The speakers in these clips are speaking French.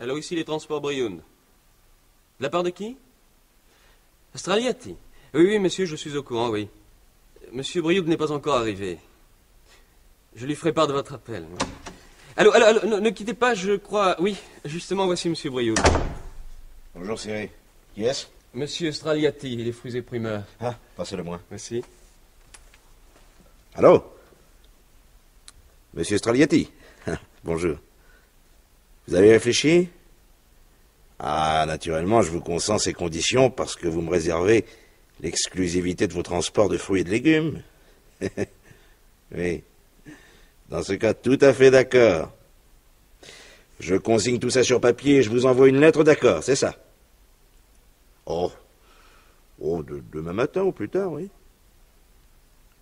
Allô, ici les transports Brioun. De la part de qui? Astraliati. Oui, oui, monsieur, je suis au courant, oui. Monsieur Brioud n'est pas encore arrivé. Je lui ferai part de votre appel. Allô, allô, allô, ne, ne quittez pas, je crois. Oui, justement, voici monsieur Brioud. Bonjour, Cyril. Qui est-ce? Monsieur Straliati, les fruits et primeurs. Ah, passez-le-moi. Merci. Allô? Monsieur Straliati. Bonjour. Vous avez réfléchi? Ah, naturellement, je vous consens ces conditions parce que vous me réservez l'exclusivité de vos transports de fruits et de légumes. oui. Dans ce cas, tout à fait d'accord. Je consigne tout ça sur papier et je vous envoie une lettre d'accord, c'est ça? Oh. Oh, de- demain matin ou plus tard, oui.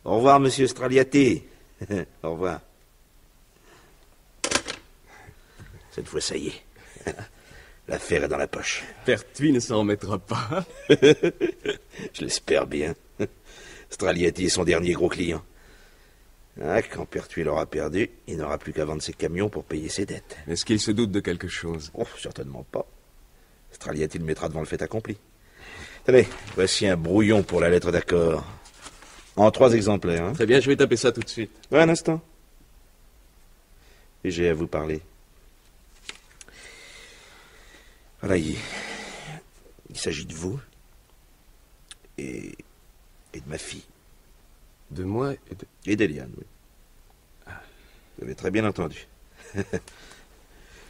Au revoir, monsieur Straliati. Au revoir. Cette fois, ça y est. L'affaire est dans la poche. Pertuis ne s'en remettra pas. Je l'espère bien. Straliati est son dernier gros client. Ah, quand Pertuis l'aura perdu, il n'aura plus qu'à vendre ses camions pour payer ses dettes. Est-ce qu'il se doute de quelque chose? Oh, certainement pas. Straliati le mettra devant le fait accompli. Tenez, voici un brouillon pour la lettre d'accord. En trois exemplaires, hein. Très bien, je vais taper ça tout de suite. Ouais, un instant. Et j'ai à vous parler. Voilà, il, il s'agit de vous et, et de ma fille. De moi et de... Et d'Eliane, oui. Vous avez très bien entendu.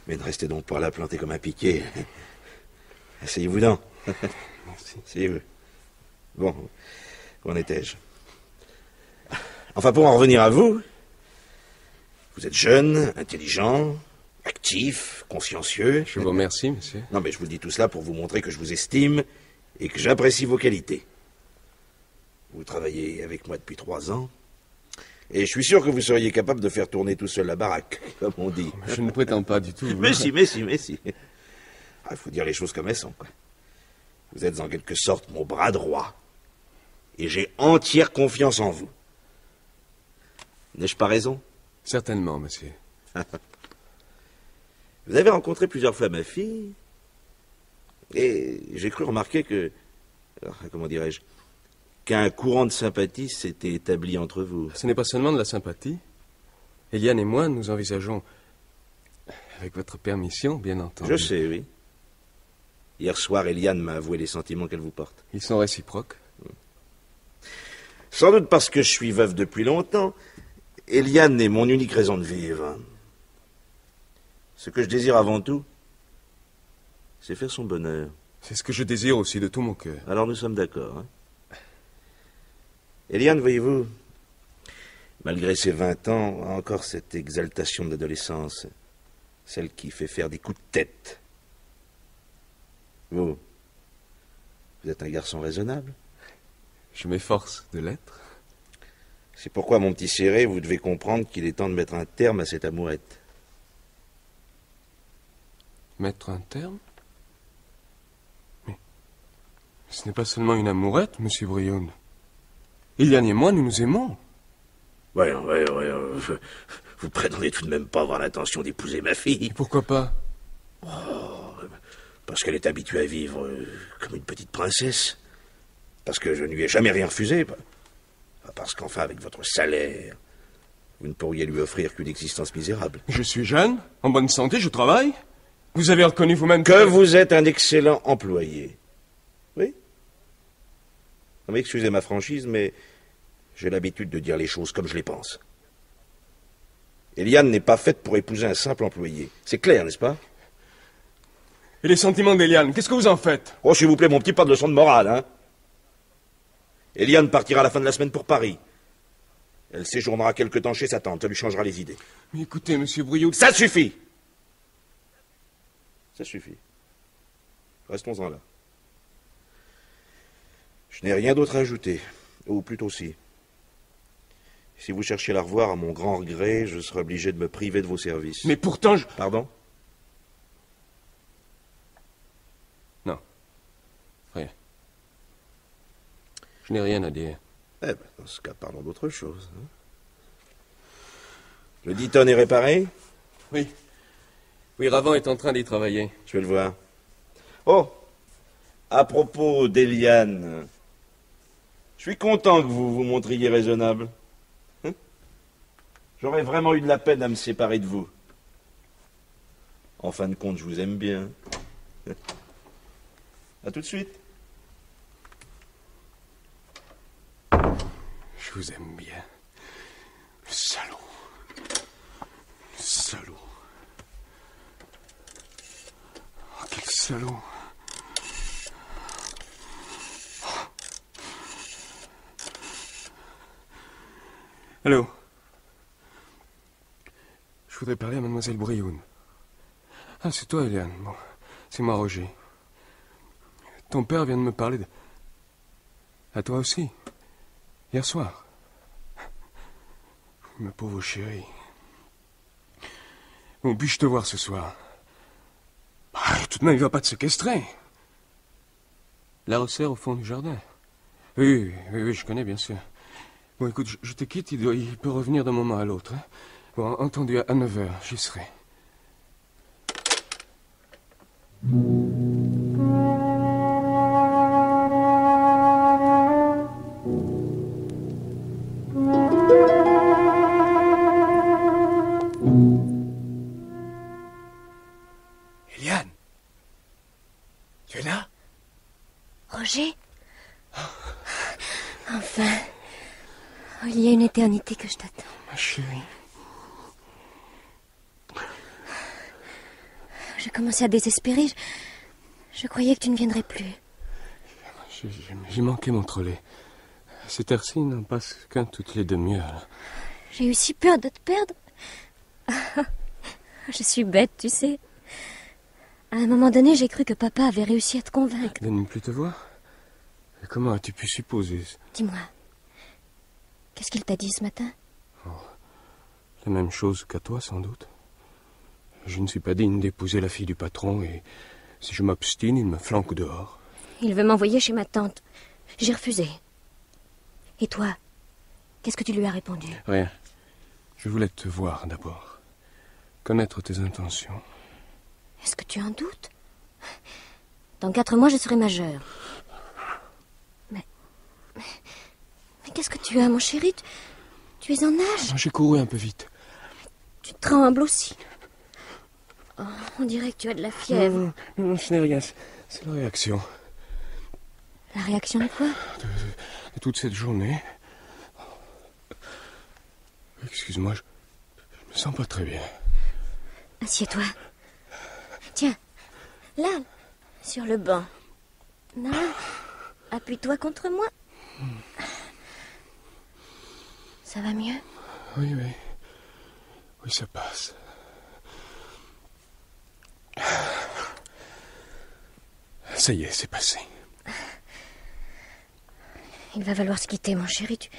Mais ne restez donc pas là planté comme un piquet. Asseyez-vous donc. Merci. Asseyez-vous. Bon, où en étais-je? Enfin, pour en revenir à vous, vous êtes jeune, intelligent, actif, consciencieux. Je vous remercie, monsieur. Non, mais je vous dis tout cela pour vous montrer que je vous estime et que j'apprécie vos qualités. Vous travaillez avec moi depuis trois ans, et je suis sûr que vous seriez capable de faire tourner tout seul la baraque, comme on dit. Je ne prétends pas du tout. Mais si, mais si, mais si. Ah, Il faut dire les choses comme elles sont, quoi. Vous êtes en quelque sorte mon bras droit, et j'ai entière confiance en vous. N'ai-je pas raison? Certainement, monsieur. Vous avez rencontré plusieurs fois ma fille, et j'ai cru remarquer que, alors, comment dirais-je, qu'un courant de sympathie s'était établi entre vous. Ce n'est pas seulement de la sympathie. Eliane et moi, nous envisageons, avec votre permission, bien entendu. Je sais, oui. Hier soir, Eliane m'a avoué les sentiments qu'elle vous porte. Ils sont réciproques. Sans doute parce que je suis veuf depuis longtemps, Eliane est mon unique raison de vivre. Ce que je désire avant tout, c'est faire son bonheur. C'est ce que je désire aussi de tout mon cœur. Alors nous sommes d'accord. Hein Eliane, voyez-vous, malgré ses 20 ans, a encore cette exaltation de l'adolescence, celle qui fait faire des coups de tête. Vous, vous êtes un garçon raisonnable. Je m'efforce de l'être. C'est pourquoi, mon petit serré, vous devez comprendre qu'il est temps de mettre un terme à cette amourette. Mettre un terme Mais ce n'est pas seulement une amourette, monsieur Brionne. Eliane et moi, nous nous aimons. Ouais, ouais. euh, Vous prétendez tout de même pas avoir l'intention d'épouser ma fille. Et pourquoi pas? Parce qu'elle est habituée à vivre euh, comme une petite princesse. Parce que je ne lui ai jamais rien refusé. Parce qu'enfin, avec votre salaire, vous ne pourriez lui offrir qu'une existence misérable. Je suis jeune, en bonne santé, je travaille. Vous avez reconnu vous-même Que vous êtes un excellent employé. Oui Non, mais excusez ma franchise, mais j'ai l'habitude de dire les choses comme je les pense. Eliane n'est pas faite pour épouser un simple employé. C'est clair, n'est-ce pas? Et les sentiments d'Eliane, qu'est-ce que vous en faites? Oh, s'il vous plaît, mon petit, pas de leçon de morale, hein Eliane partira à la fin de la semaine pour Paris. Elle séjournera quelque temps chez sa tante, ça lui changera les idées. Mais écoutez, monsieur Briot, Ça suffit Ça suffit. Restons-en là. Je n'ai rien d'autre à ajouter. Ou plutôt si. Si vous cherchez à la revoir, à mon grand regret, je serai obligé de me priver de vos services. mais pourtant je... Pardon? Non. Rien. Je n'ai rien à dire. Eh ben, dans ce cas, parlons d'autre chose. hein. Le dit tonne est réparé? Oui. Oui, Ravan est en train d'y travailler. Je vais le voir. Oh À propos d'Eliane, je suis content que vous vous montriez raisonnable. Hein? J'aurais vraiment eu de la peine à me séparer de vous. En fin de compte, je vous aime bien. À tout de suite. Je vous aime bien. Le salaud. Le salaud. Oh, quel salaud. Allô Je voudrais parler à mademoiselle Brioun. Ah, c'est toi, Eliane. Bon, c'est moi, Roger. Ton père vient de me parler de... À toi aussi. Hier soir. Ma pauvre chérie. Bon, puis-je te voir ce soir? Tout de même, il va pas te séquestrer. La resserre au fond du jardin. Oui, oui, oui, je connais, bien sûr. Bon, écoute, je, te quitte, il, peut revenir d'un moment à l'autre. hein. Bon, entendu, à 9 heures, j'y serai. Il y a une éternité que je t'attends. Ma chérie. Je commençais à désespérer. Je, je croyais que tu ne viendrais plus. J'ai- manqué mon trolley. Cette heure-ci n'en passe qu'un toutes les demi-heures. J'ai eu si peur de te perdre. Je suis bête, tu sais. À un moment donné, j'ai cru que papa avait réussi à te convaincre. De ne plus te voir Comment as-tu pu supposer? Dis-moi, qu'est-ce qu'il t'a dit ce matin? La même chose qu'à toi, sans doute Je ne suis pas digne d'épouser la fille du patron et si je m'obstine, il me flanque dehors. Il veut m'envoyer chez ma tante. J'ai refusé. Et toi Qu'est-ce que tu lui as répondu? Rien. Je voulais te voir d'abord. Connaître tes intentions. Est-ce que tu en doutes? Dans quatre mois, je serai majeur. Mais. Mais, mais qu'est-ce que tu as, mon chéri? Tu, tu es en âge? J'ai couru un peu vite. Tu trembles aussi. Oh, on dirait que tu as de la fièvre. Non, non, non, ce n'est rien. c'est- la réaction La réaction de quoi? De toute cette journée. Excuse-moi, je, je me sens pas très bien. Assieds-toi. Tiens, là, sur le banc. Non, appuie-toi contre moi. Ça va mieux? Oui, oui. Oui, ça passe. Ça y est, c'est passé. Il va falloir se quitter, mon chéri. Tu,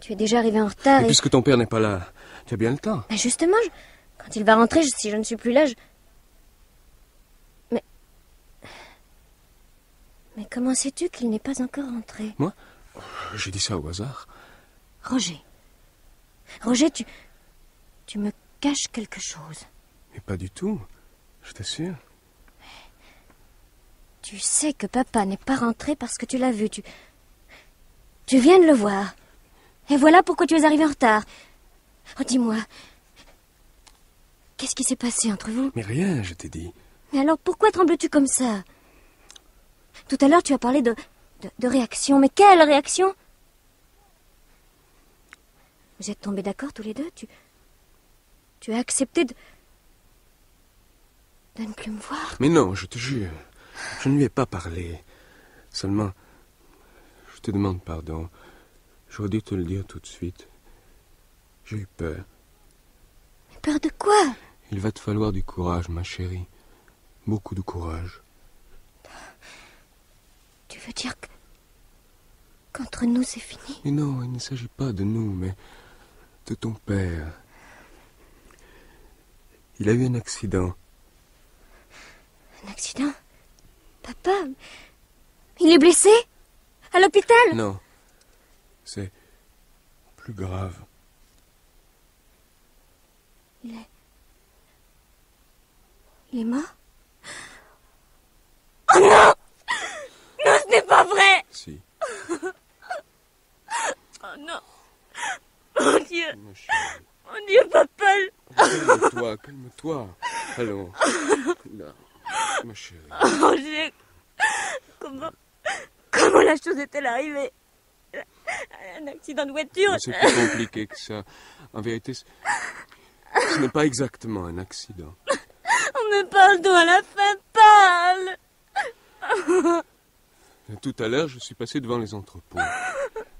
tu es déjà arrivé en retard Et et... puisque ton père n'est pas là, tu as bien le temps. Mais justement, je- quand il va rentrer, je- si je ne suis plus là, je... Mais... Mais comment sais-tu qu'il n'est pas encore rentré? Moi? J'ai dit ça au hasard. Roger. Roger, tu... Tu me caches quelque chose. Mais pas du tout, je t'assure. Tu sais que papa n'est pas rentré parce que tu l'as vu. Tu... Tu viens de le voir. Et voilà pourquoi tu es arrivé en retard. Oh, dis-moi. Qu'est-ce qui s'est passé entre vous? Mais rien, je t'ai dit. Mais alors pourquoi trembles-tu comme ça? Tout à l'heure, tu as parlé de, de, de réaction. Mais quelle réaction? Vous êtes tombés d'accord tous les deux Tu. Tu as accepté de. de ne plus me voir Mais non, je te jure. Je ne lui ai pas parlé. Seulement, je te demande pardon. J'aurais dû te le dire tout de suite. J'ai eu peur. Mais peur de quoi Il va te falloir du courage, ma chérie. Beaucoup de courage. Tu veux dire que. qu'entre nous c'est fini Mais non, il ne s'agit pas de nous, mais de ton père. Il a eu un accident. Un accident? Papa Il est blessé? À l'hôpital? Non. C'est plus grave. Il est. Il est mort? Oh non Non, ce n'est pas vrai Si. Oh non Mon Dieu. Mon Dieu, papa Calme-toi, calme-toi. Allons. Là. Ma chérie. Roger Comment... Comment la chose est-elle arrivée? Un accident de voiture Mais c'est plus compliqué que ça. En vérité, ce n'est pas exactement un accident. On me parle d'eau à la fin pâle Tout à l'heure, je suis passé devant les entrepôts.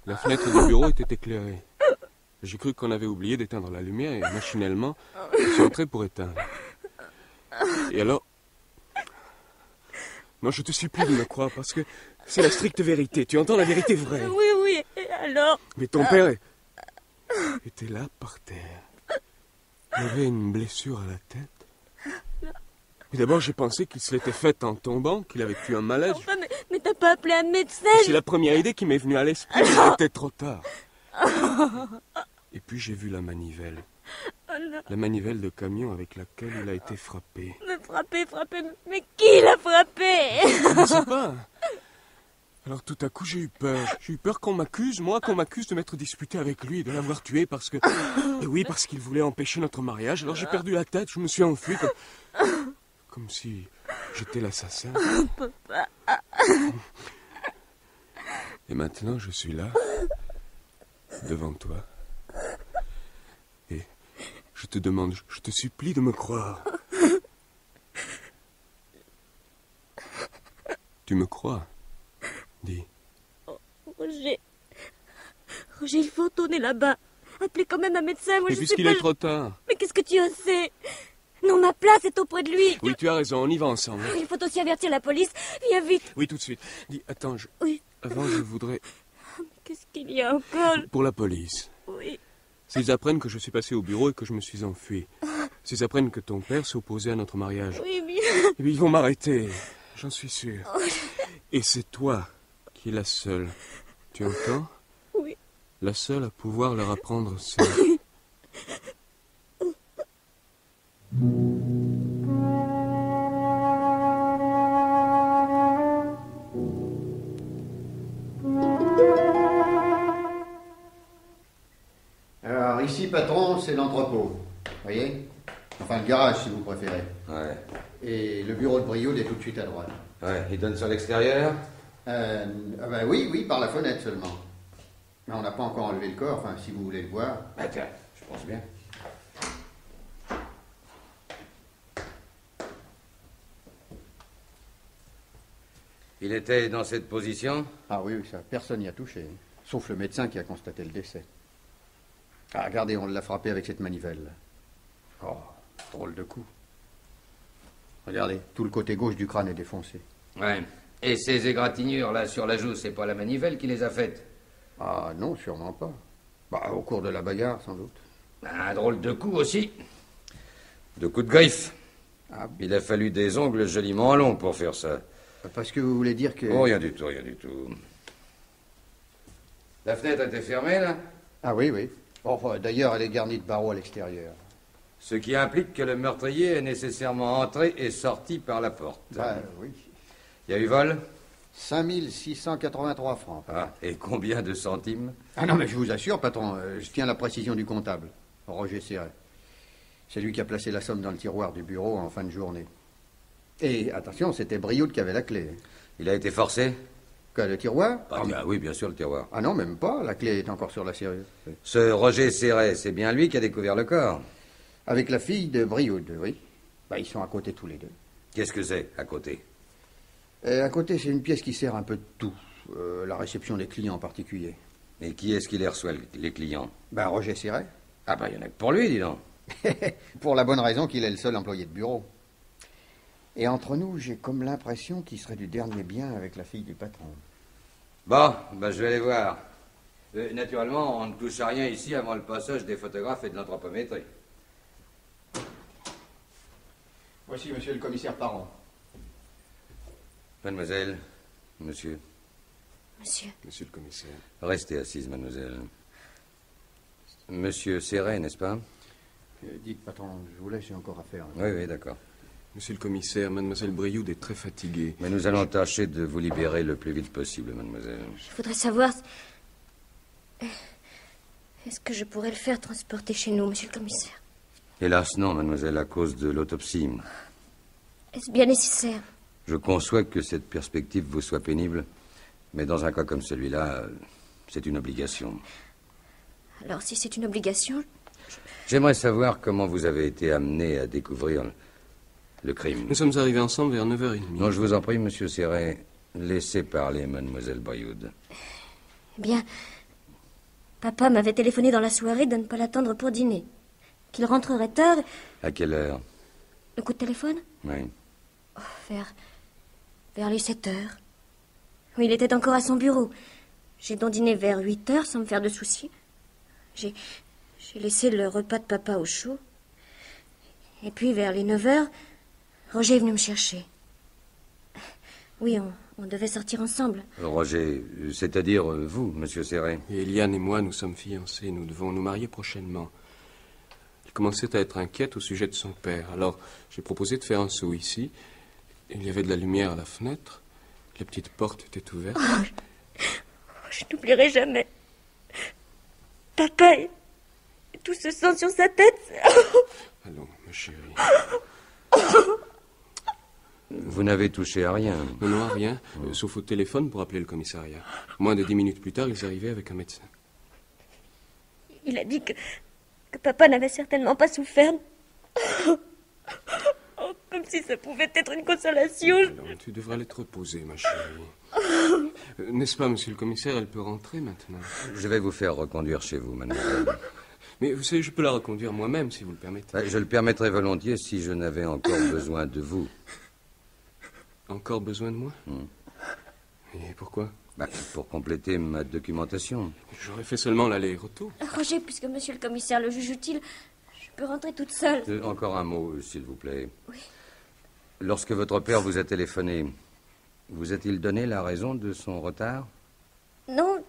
La fenêtre du bureau était éclairée. J'ai cru qu'on avait oublié d'éteindre la lumière et machinalement, je suis entré pour éteindre. Et alors... Non, je te supplie de me croire parce que c'est la stricte vérité. Tu entends la vérité vraie. Oui, oui, et alors Mais ton père était là par terre. Il avait une blessure à la tête. Et d'abord, j'ai pensé qu'il se l'était faite en tombant, qu'il avait eu un malaise. Enfin, mais, mais t'as pas appelé un médecin C'est la première idée qui m'est venue à l'esprit, mais il était trop tard. Et puis j'ai vu la manivelle. Oh non, La manivelle de camion avec laquelle il a été frappé. me frapper, frapper, mais qui l'a frappé? Je ne sais pas. Alors tout à coup j'ai eu peur. J'ai eu peur qu'on m'accuse, moi, qu'on m'accuse de m'être disputé avec lui, de l'avoir tué parce que... Et oui, parce qu'il voulait empêcher notre mariage. Alors j'ai perdu la tête, je me suis enfui comme... Comme si j'étais l'assassin. Et maintenant je suis là, devant toi. Et je te demande, je te supplie de me croire. Tu me crois Dis. Roger. Roger, il faut tourner là-bas. Appelez quand même un médecin, moi Mais je sais puisqu'il pas... est trop tard. Mais qu'est-ce que tu en sais Non, ma place est auprès de lui. Oui, tu as raison, on y va ensemble. Il faut aussi avertir la police. Viens vite. Oui, tout de suite. Dis, attends, je... Oui. avant je voudrais... Qu'est-ce qu'il y a encore Pour la police. Oui. S'ils apprennent que je suis passé au bureau et que je me suis enfui. S'ils apprennent que ton père s'opposait à notre mariage. Oui, bien. Eh bien, ils vont m'arrêter, j'en suis sûr. Et c'est toi qui es la seule. Tu entends? Oui. La seule à pouvoir leur apprendre ça. Ici, patron, c'est l'entrepôt. Voyez Enfin, le garage, si vous préférez. Ouais. Et le bureau de Brioude est tout de suite à droite. Ouais, il donne sur l'extérieur Euh, ah ben oui, oui, par la fenêtre seulement. Mais on n'a pas encore enlevé le corps, enfin, si vous voulez le voir. Bah tiens, je pense bien. Il était dans cette position? Ah oui, oui, ça, personne n'y a touché. Sauf le médecin qui a constaté le décès. Ah, regardez, on l'a frappé avec cette manivelle. Oh, drôle de coup. Regardez, tout le côté gauche du crâne est défoncé. Ouais. Et ces égratignures là sur la joue, c'est pas la manivelle qui les a faites? Ah non, sûrement pas. Bah, au cours de la bagarre, sans doute. Un drôle de coup aussi. De coups de griffe. Ah, Il a fallu des ongles joliment longs pour faire ça. parce que vous voulez dire que... Oh, rien du tout, rien du tout. La fenêtre était fermée, là? Ah oui, oui. D'ailleurs, elle est garnie de barreaux à l'extérieur. Ce qui implique que le meurtrier est nécessairement entré et sorti par la porte. Bah oui. Il y a eu vol 5683 francs. Ah, et combien de centimes? Ah non, mais je vous assure, patron, euh, je tiens la précision du comptable, Roger Serret. C'est lui qui a placé la somme dans le tiroir du bureau en fin de journée. Et attention, c'était Brioude qui avait la clé. Il a été forcé? Le tiroir Ah, bah oui, bien sûr, le tiroir. Ah non, même pas, la clé est encore sur la serrure. Ce Roger Serret, c'est bien lui qui a découvert le corps. Avec la fille de Brioude, oui. Bah, ils sont à côté tous les deux. Qu'est-ce que c'est, à côté Et à côté, c'est une pièce qui sert un peu de tout. Euh, la réception des clients en particulier. Et qui est-ce qui les reçoit, les clients? Ben, Roger Serret. Ah, bah, il y en a que pour lui, dis donc. Pour la bonne raison qu'il est le seul employé de bureau. Et entre nous, j'ai comme l'impression qu'il serait du dernier bien avec la fille du patron. Bon, bah, je vais aller voir. Euh, naturellement, on ne touche à rien ici avant le passage des photographes et de l'anthropométrie. Voici monsieur le commissaire Parent. Mademoiselle, monsieur, Monsieur, Monsieur le commissaire. restez assise, mademoiselle. Monsieur Serret, n'est-ce pas? Euh, dites, patron, je vous laisse, j'ai encore à faire. Oui, oui, d'accord. Monsieur le commissaire, mademoiselle Brioude est très fatiguée. Mais nous allons tâcher de vous libérer le plus vite possible, mademoiselle. Je voudrais savoir. Est-ce que je pourrais le faire transporter chez nous, monsieur le commissaire? Hélas, non, mademoiselle, à cause de l'autopsie. Est-ce bien nécessaire? Je conçois que cette perspective vous soit pénible, mais dans un cas comme celui-là, c'est une obligation. Alors, si c'est une obligation, J'aimerais savoir comment vous avez été amené à découvrir le crime. Nous sommes arrivés ensemble vers 9h30. Non, je vous en prie, monsieur Serret, laissez parler mademoiselle Brioude. eh bien. Papa m'avait téléphoné dans la soirée de ne pas l'attendre pour dîner. Qu'il rentrerait tard. À quelle heure? Le coup de téléphone? Oui. Vers. vers les 7 heures. Oui, il était encore à son bureau. J'ai donc dîné vers 8 heures sans me faire de soucis. J'ai. j'ai laissé le repas de papa au chaud. Et puis vers les 9 heures, Roger est venu me chercher. Oui, on, on devait sortir ensemble. Roger, c'est-à-dire euh, vous, monsieur Serret. Et Eliane et moi, nous sommes fiancés. Nous devons nous marier prochainement. Il commençait à être inquiète au sujet de son père. Alors, j'ai proposé de faire un saut ici. Il y avait de la lumière à la fenêtre. La petite porte était ouverte. Je n'oublierai jamais. Papa et tout ce sang sur sa tête. Allons, ma chérie. Vous n'avez touché à rien. Non, non, rien, euh, sauf au téléphone pour appeler le commissariat. Moins de dix minutes plus tard, ils arrivaient avec un médecin. Il a dit que, que papa n'avait certainement pas souffert. Oh, comme si ça pouvait être une consolation. Alors, tu devrais aller te reposer, ma chérie. Euh, N'est-ce pas, monsieur le commissaire Elle peut rentrer maintenant. Je vais vous faire reconduire chez vous, mademoiselle. Mais vous savez, je peux la reconduire moi-même, si vous le permettez. Ben, Je le permettrais volontiers si je n'avais encore besoin de vous. Encore besoin de moi Et pourquoi Ben, pour compléter ma documentation. J'aurais fait seulement l'aller-retour. Roger, puisque monsieur le commissaire le juge utile, je peux rentrer toute seule. Euh, Encore un mot, s'il vous plaît. Lorsque votre père vous a téléphoné, vous a-t-il donné la raison de son retard? Non,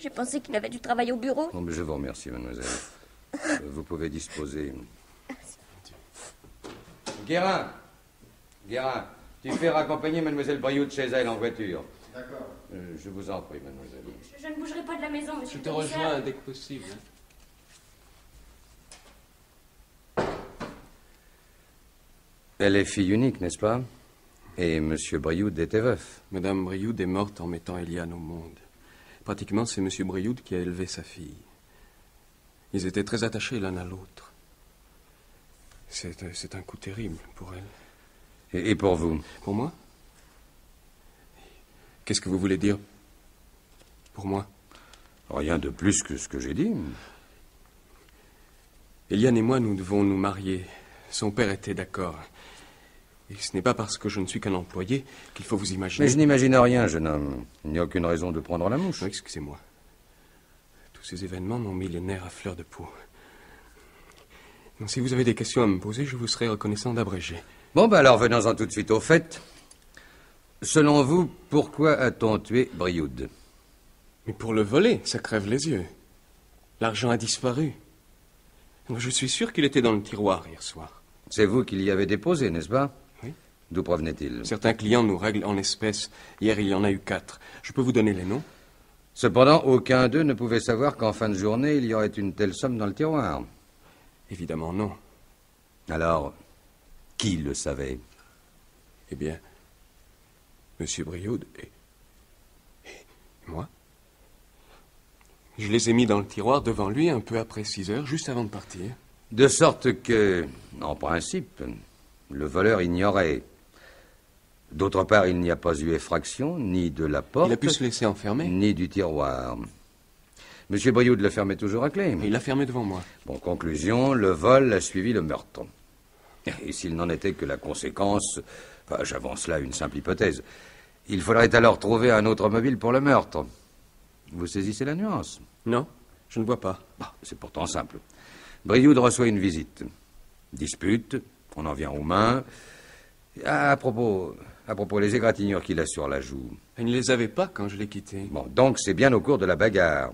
j'ai pensé qu'il avait du travail au bureau. Mais je vous remercie, mademoiselle. Euh, Vous pouvez disposer. Guérin Guérin, tu fais raccompagner mademoiselle Brioude chez elle en voiture. D'accord. Euh, je vous en prie, mademoiselle. Je, je ne bougerai pas de la maison, monsieur Je te rejoins dès que possible. hein. Elle est fille unique, n'est-ce pas? Et monsieur Brioude était veuf. Madame Brioude est morte en mettant Eliane au monde. Pratiquement, c'est monsieur Brioude qui a élevé sa fille. Ils étaient très attachés l'un à l'autre. C'est euh, c'est un coup terrible pour elle. Et, et pour vous Pour moi Qu'est-ce que vous voulez dire Pour moi Rien de plus que ce que j'ai dit. Eliane et moi, nous devons nous marier. Son père était d'accord. Et ce n'est pas parce que je ne suis qu'un employé qu'il faut vous imaginer. Mais je n'imagine rien, jeune homme. Il n'y a aucune raison de prendre la mouche. Excusez-moi. Tous ces événements m'ont mis les nerfs à fleur de peau. Donc, si vous avez des questions à me poser, je vous serai reconnaissant d'abréger. Bon, ben alors venons-en tout de suite au fait. Selon vous, pourquoi a-t-on tué Brioude? Mais pour le voler, ça crève les yeux. L'argent a disparu. Je suis sûr qu'il était dans le tiroir hier soir. C'est vous qui l'y avez déposé, n'est-ce pas? Oui. D'où provenait-il? Certains clients nous règlent en espèces. Hier, il y en a eu quatre. Je peux vous donner les noms? Cependant, aucun d'eux ne pouvait savoir qu'en fin de journée, il y aurait une telle somme dans le tiroir. Évidemment, non. Alors, qui le savait Eh bien, Monsieur Brioude et, et moi. Je les ai mis dans le tiroir devant lui un peu après six heures, juste avant de partir. De sorte que, en principe, le voleur ignorait. D'autre part, il n'y a pas eu effraction, ni de la porte, Il a pu se laisser enfermer. ni du tiroir. Monsieur Brioude le fermait toujours à clé. Il l'a fermé devant moi. Bon, conclusion, le vol a suivi le meurtre. Et s'il n'en était que la conséquence, enfin, j'avance là une simple hypothèse, il faudrait alors trouver un autre mobile pour le meurtre. Vous saisissez la nuance Non, je ne vois pas. Bah, C'est pourtant simple. Brioude reçoit une visite. Dispute, on en vient aux mains. À propos, à propos les égratignures qu'il a sur la joue. Il ne les avait pas quand je l'ai quitté. Bon, donc c'est bien au cours de la bagarre.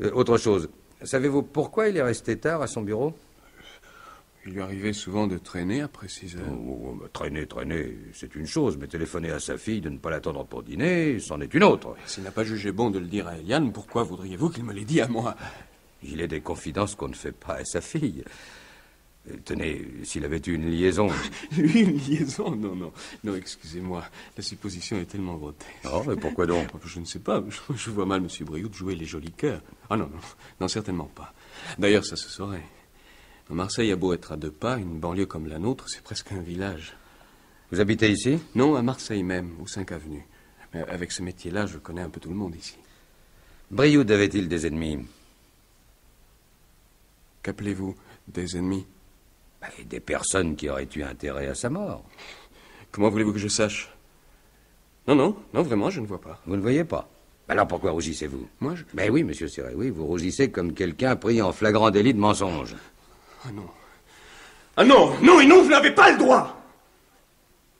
Euh, autre chose, savez-vous pourquoi il est resté tard à son bureau? Il lui arrivait souvent de traîner après 6 heures. Oh, oh, bah, traîner, traîner, c'est une chose, mais téléphoner à sa fille de ne pas l'attendre pour dîner, c'en est une autre. S'il n'a pas jugé bon de le dire à Eliane, pourquoi voudriez-vous qu'il me l'ait dit à moi? Il est des confidences qu'on ne fait pas à sa fille. Euh, Tenez, s'il avait eu une liaison. Une liaison Non, non. Non, excusez-moi. La supposition est tellement grotesque. Oh, mais pourquoi donc? Je ne sais pas. Je, je vois mal M. Brioude jouer les jolis cœurs. Ah non, non. Non, certainement pas. D'ailleurs, ça se saurait. Marseille a beau être à deux pas, une banlieue comme la nôtre, c'est presque un village. Vous habitez ici? Non, à Marseille même, aux 5 avenues. Mais avec ce métier-là, je connais un peu tout le monde ici. Brioude avait-il des ennemis? Qu'appelez-vous des ennemis? Bah, Des personnes qui auraient eu intérêt à sa mort. Comment voulez-vous que je sache? Non, non, non, vraiment, je ne vois pas. Vous ne voyez pas? Alors pourquoi rougissez-vous? Moi, je... Ben oui, monsieur Serret, oui, vous rougissez comme quelqu'un pris en flagrant délit de mensonge. Ah non. Ah non, non et non, vous n'avez pas le droit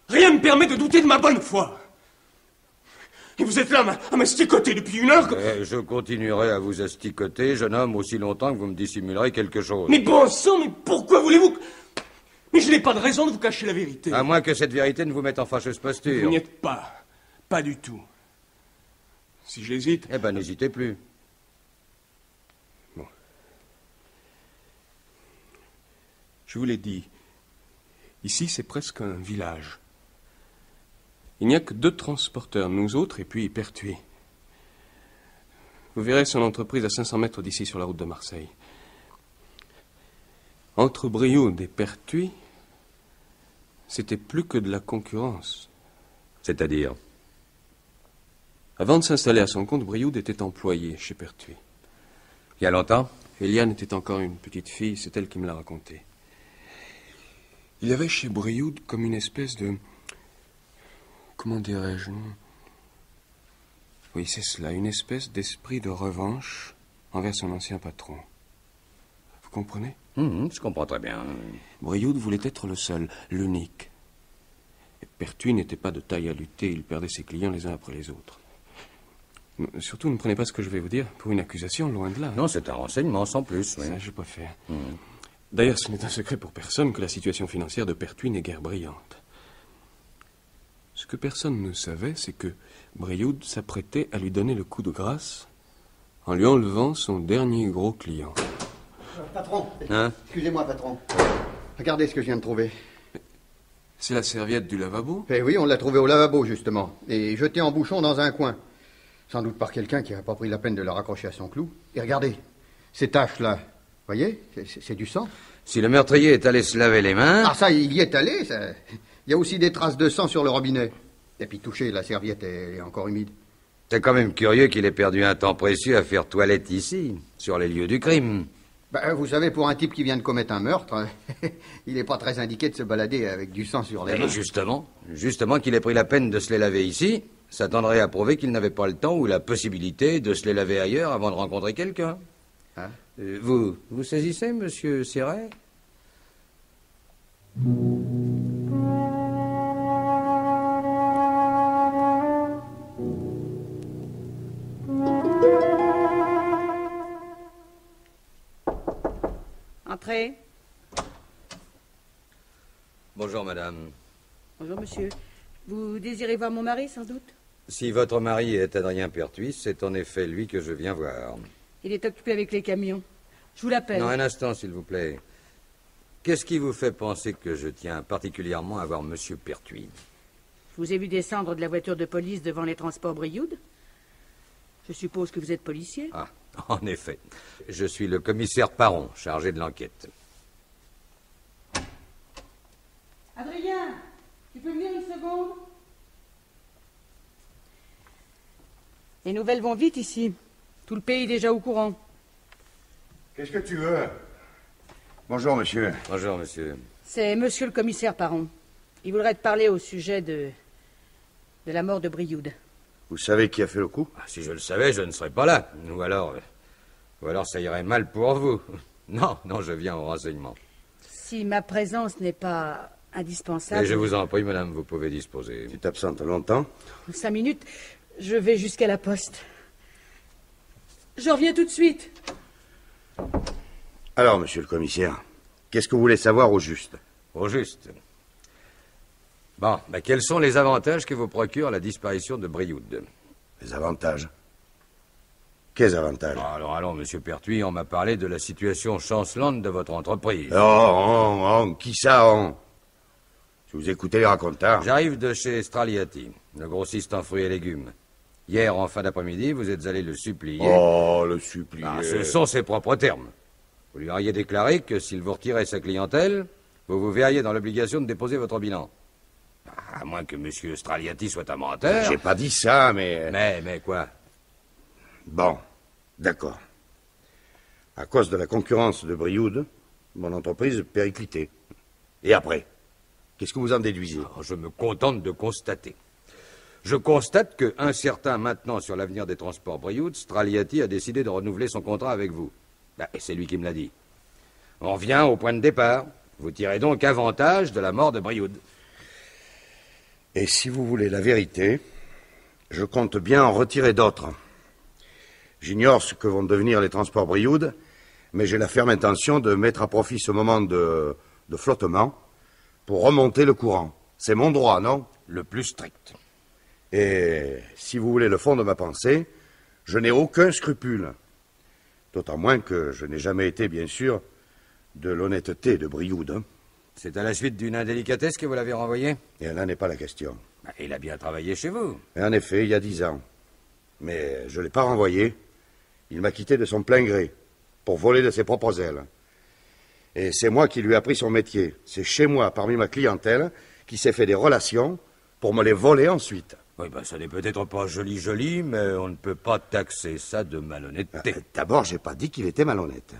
Rien ne me permet de douter de ma bonne foi. Et vous êtes là à m'a- à m'asticoter depuis une heure. que- Eh, je continuerai à vous asticoter, jeune homme, aussi longtemps que vous me dissimulerez quelque chose. Mais bon sang, mais pourquoi voulez-vous que... Mais je n'ai pas de raison de vous cacher la vérité. À moins que cette vérité ne vous mette en fâcheuse Vous posture. n'y êtes pas. Pas du tout. Si j'hésite... Eh ben, n'hésitez plus. Je vous l'ai dit, ici c'est presque un village. Il n'y a que deux transporteurs, nous autres et puis Pertuis. Vous verrez son entreprise à 500 mètres d'ici sur la route de Marseille. Entre Brioude et Pertuis, c'était plus que de la concurrence. C'est-à-dire Avant de s'installer à son compte, Brioude était employé chez Pertuis. Il y a longtemps? Eliane était encore une petite fille, c'est elle qui me l'a raconté. Il y avait chez Brioude comme une espèce de... Comment dirais-je Oui, c'est cela, une espèce d'esprit de revanche envers son ancien patron. Vous comprenez? Hum, Je comprends très bien. Brioude voulait être le seul, l'unique. Et Pertuis n'était pas de taille à lutter, il perdait ses clients les uns après les autres. Surtout, ne prenez pas ce que je vais vous dire pour une accusation, loin de là. Non, c'est un renseignement sans plus. oui. Ça, je préfère. D'ailleurs, ce n'est un secret pour personne que la situation financière de Pertuis n'est guère brillante. Ce que personne ne savait, c'est que Brioude s'apprêtait à lui donner le coup de grâce en lui enlevant son dernier gros client. Patron, Hein excusez-moi, patron. Regardez ce que je viens de trouver. C'est la serviette du lavabo? Eh oui, on l'a trouvé au lavabo, justement, et jeté en bouchon dans un coin. Sans doute par quelqu'un qui n'a pas pris la peine de la raccrocher à son clou. Et regardez, ces taches-là, voyez, c'est- du sang. Si le meurtrier est allé se laver les mains... Ah ça, il y est allé, ça. Il y a aussi des traces de sang sur le robinet. Et puis touché, la serviette est encore humide. C'est quand même curieux qu'il ait perdu un temps précieux à faire toilette ici, sur les lieux du crime. Ben, vous savez, pour un type qui vient de commettre un meurtre, il n'est pas très indiqué de se balader avec du sang sur les mains. justement, justement qu'il ait pris la peine de se les laver ici, ça tendrait à prouver qu'il n'avait pas le temps ou la possibilité de se les laver ailleurs avant de rencontrer quelqu'un. Hein Euh, vous, vous saisissez, monsieur Siret Entrez. Bonjour, madame. Bonjour, monsieur. Vous désirez voir mon mari, sans doute? Si votre mari est Adrien Pertuis, c'est en effet lui que je viens voir. Il est occupé avec les camions. Je vous l'appelle. Non, un instant, s'il vous plaît. Qu'est-ce qui vous fait penser que je tiens particulièrement à voir monsieur Pertuis? Je vous ai vu descendre de la voiture de police devant les transports Brioude? Je suppose que vous êtes policier. Ah, en effet. Je suis le commissaire Paron, chargé de l'enquête. Adrien, tu peux venir une seconde? Les nouvelles vont vite ici. Tout le pays est déjà au courant. Qu'est-ce que tu veux? Bonjour, monsieur. Bonjour, monsieur. C'est monsieur le commissaire Paron. Il voudrait te parler au sujet de. de la mort de Brioude. Vous savez qui a fait le coup? Ah, Si je le savais, je ne serais pas là. Ou alors. Ou alors ça irait mal pour vous. Non, non, je viens au renseignement. Si ma présence n'est pas indispensable. Et je vous en prie, madame, vous pouvez disposer. Tu t'absentes longtemps? Cinq minutes, je vais jusqu'à la poste. Je reviens tout de suite. Alors, monsieur le commissaire, Qu'est-ce que vous voulez savoir au juste? Au juste. Bon, ben, quels sont les avantages que vous procure la disparition de Brioude? Les avantages? Quels avantages? Ah, Alors, allons, monsieur Pertuis, on m'a parlé de la situation chancelante de votre entreprise. Oh, oh, oh, qui ça, on Si vous écoutez les racontars. J'arrive de chez Straliati, le grossiste en fruits et légumes. Hier, en fin d'après-midi, vous êtes allé le supplier. Oh, le supplier. Ah, ce sont ses propres termes. Vous lui auriez déclaré que s'il vous retirait sa clientèle, vous vous verriez dans l'obligation de déposer votre bilan. Ah, À moins que monsieur Straliati soit un menteur. J'ai pas dit ça, mais... Mais, mais quoi? Bon, d'accord. À cause de la concurrence de Brioude, mon entreprise périclitait. Et après Qu'est-ce que vous en déduisez Oh, Je me contente de constater. Je constate que, incertain maintenant sur l'avenir des transports Brioude, Straliati a décidé de renouveler son contrat avec vous. Ben, et c'est lui qui me l'a dit. On revient au point de départ. Vous tirez donc avantage de la mort de Brioude. Et si vous voulez la vérité, je compte bien en retirer d'autres. J'ignore ce que vont devenir les transports Brioude, mais j'ai la ferme intention de mettre à profit ce moment de, de flottement pour remonter le courant. C'est mon droit, non? Le plus strict. Et si vous voulez le fond de ma pensée, je n'ai aucun scrupule. D'autant moins que je n'ai jamais été, bien sûr, de l'honnêteté de Brioude. C'est à la suite d'une indélicatesse que vous l'avez renvoyé? Et là n'est pas la question. Ben, Il a bien travaillé chez vous. Et en effet, il y a dix ans. Mais je ne l'ai pas renvoyé. Il m'a quitté de son plein gré, pour voler de ses propres ailes. Et c'est moi qui lui ai appris son métier. C'est chez moi, parmi ma clientèle, qui s'est fait des relations pour me les voler ensuite. Oui, ben, ça n'est peut-être pas joli, joli, mais on ne peut pas taxer ça de malhonnêteté. Euh, D'abord, j'ai pas dit qu'il était malhonnête.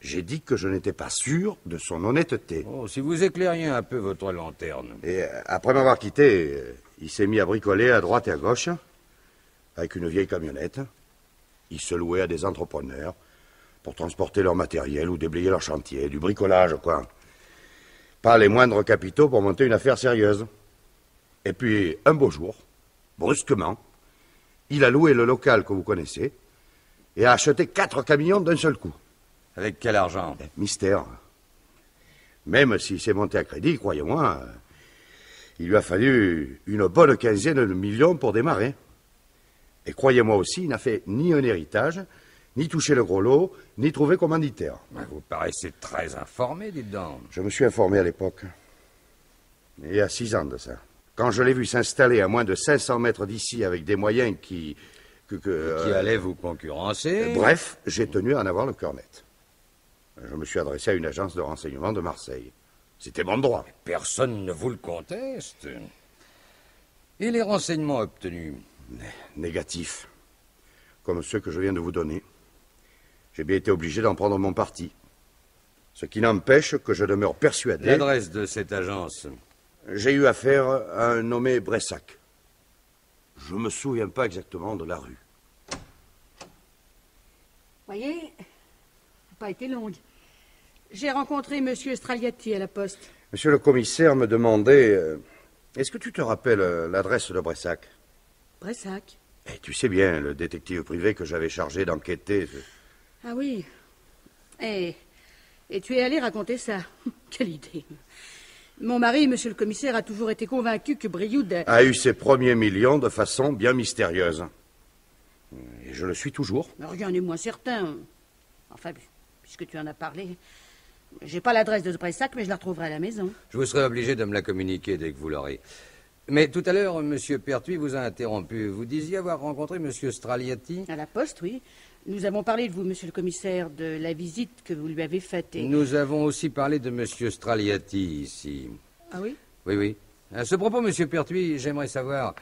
J'ai dit que je n'étais pas sûr de son honnêteté. Oh, si vous éclairiez un peu votre lanterne. Et euh, après m'avoir quitté, euh, il s'est mis à bricoler à droite et à gauche, avec une vieille camionnette. Il se louait à des entrepreneurs pour transporter leur matériel ou déblayer leur chantier, du bricolage, quoi. Pas les moindres capitaux pour monter une affaire sérieuse. Et puis, un beau jour, brusquement, il a loué le local que vous connaissez et a acheté quatre camions d'un seul coup. Avec quel argent? Mystère. Même s'il s'est monté à crédit, croyez-moi, euh, il lui a fallu une bonne quinzaine de millions pour démarrer. Et croyez-moi aussi, il n'a fait ni un héritage, ni touché le gros lot, ni trouvé commanditaire. Vous paraissez très informé, dites donc. Je me suis informé à l'époque. Il y a six ans de ça. Quand je l'ai vu s'installer à moins de 500 mètres d'ici avec des moyens qui... que- que, Qui euh, allait vous concurrencer Bref, j'ai tenu à en avoir le cœur net. Je me suis adressé à une agence de renseignement de Marseille. C'était mon droit. Personne ne vous le conteste. Et les renseignements obtenus? Négatif. Comme ceux que je viens de vous donner. J'ai bien été obligé d'en prendre mon parti. Ce qui n'empêche que je demeure persuadé. L'adresse de cette agence J'ai eu affaire à un nommé Bressac. Je me souviens pas exactement de la rue. Voyez, ça n'a pas été longue. J'ai rencontré Monsieur Straliati à la poste. Monsieur le commissaire me demandait euh, Est-ce que tu te rappelles euh, l'adresse de Bressac? Bressac. Eh, Tu sais bien, le détective privé que j'avais chargé d'enquêter. Ah oui. Et, et tu es allé raconter ça? Quelle idée. Mon mari, monsieur le commissaire, a toujours été convaincu que Brioude... a- eu ses premiers millions de façon bien mystérieuse. Et je le suis toujours. Mais Rien n'est moins certain. Enfin, puisque tu en as parlé. J'ai pas l'adresse de Bressac, mais je la retrouverai à la maison. Je vous serai obligé de me la communiquer dès que vous l'aurez. Mais tout à l'heure, Monsieur Pertuis vous a interrompu. Vous disiez avoir rencontré Monsieur Straliati À la poste, oui. Nous avons parlé de vous, monsieur le commissaire, de la visite que vous lui avez faite. Et... Nous avons aussi parlé de Monsieur Straliati ici. Ah oui? Oui, oui. À ce propos, Monsieur Pertuis, j'aimerais savoir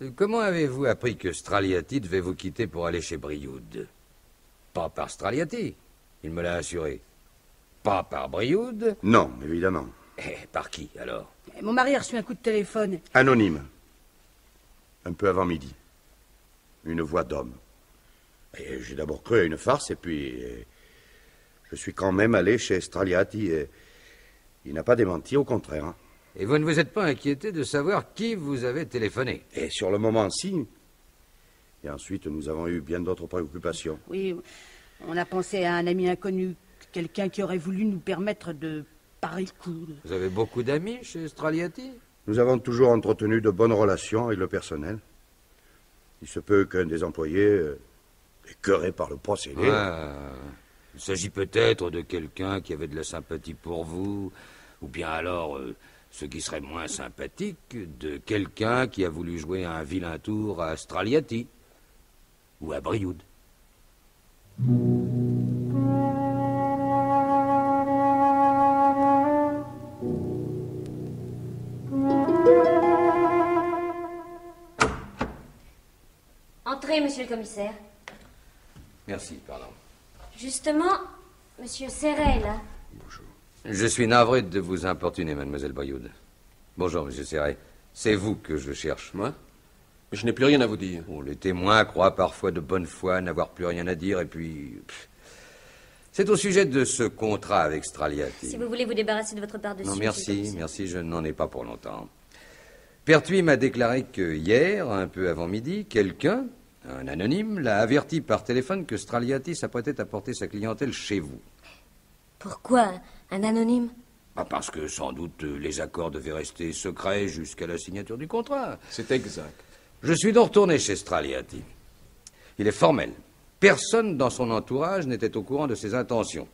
euh, comment avez-vous appris que Straliati devait vous quitter pour aller chez Brioude? Pas par Straliati, il me l'a assuré. Pas par Brioude? Non, évidemment. Eh, par qui alors? Mon mari a reçu un coup de téléphone. Anonyme. Un peu avant midi. Une voix d'homme. Et j'ai d'abord cru à une farce, et puis. euh, Je suis quand même allé chez Straliati, et. Il n'a pas démenti, au contraire. Et vous ne vous êtes pas inquiété de savoir qui vous avait téléphoné? Et sur le moment, si. Et ensuite, nous avons eu bien d'autres préoccupations. Oui, on a pensé à un ami inconnu quelqu'un qui aurait voulu nous permettre de parer le coup. Vous avez beaucoup d'amis chez Straliati? Nous avons toujours entretenu de bonnes relations avec le personnel. Il se peut qu'un des employés, euh, écœuré par le procédé, Ah, Il s'agit peut-être de quelqu'un qui avait de la sympathie pour vous, ou bien alors, euh, ce qui serait moins sympathique, de quelqu'un qui a voulu jouer un vilain tour à Straliati ou à Brioude. Entrez, monsieur le commissaire. Merci, pardon. Justement, monsieur Serret là. Je suis navré de vous importuner, mademoiselle Brioude. Bonjour, monsieur Serret. C'est vous que je cherche. Moi Je n'ai plus rien à vous dire. Bon, les témoins croient parfois de bonne foi n'avoir plus rien à dire, et puis... C'est au sujet de ce contrat avec Straliati. Si vous voulez vous débarrasser de votre part dessus. Non, merci, merci, je n'en ai pas pour longtemps. Pertuis m'a déclaré que hier, un peu avant midi, quelqu'un, un anonyme, l'a averti par téléphone que Straliati s'apprêtait à porter sa clientèle chez vous. Pourquoi un anonyme? Bah, parce que sans doute euh, les accords devaient rester secrets jusqu'à la signature du contrat. C'est exact. Je suis donc retourné chez Straliati. Il est formel. Personne dans son entourage n'était au courant de ses intentions.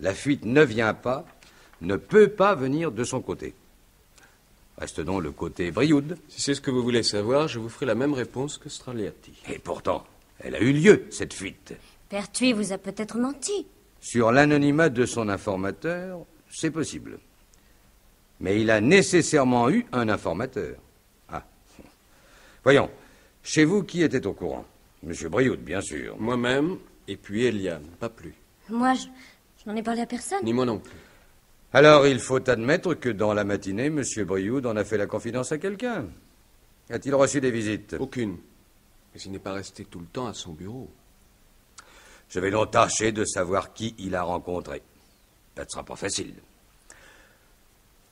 La fuite ne vient pas, ne peut pas venir de son côté. Reste donc le côté Brioude. Si c'est ce que vous voulez savoir, je vous ferai la même réponse que Straliati. Et pourtant, elle a eu lieu, cette fuite. Pertuis vous a peut-être menti. Sur l'anonymat de son informateur, c'est possible. Mais il a nécessairement eu un informateur. Ah. Voyons, chez vous, qui était au courant? Monsieur Brioude, bien sûr. Moi-même, et puis Eliane, pas plus. Moi, je, je n'en ai parlé à personne. Ni moi non plus. Alors, il faut admettre que dans la matinée, Monsieur Brioude en a fait la confidence à quelqu'un. A-t-il reçu des visites? Aucune. Mais il n'est pas resté tout le temps à son bureau. Je vais donc tâcher de savoir qui il a rencontré. Ça ne sera pas facile.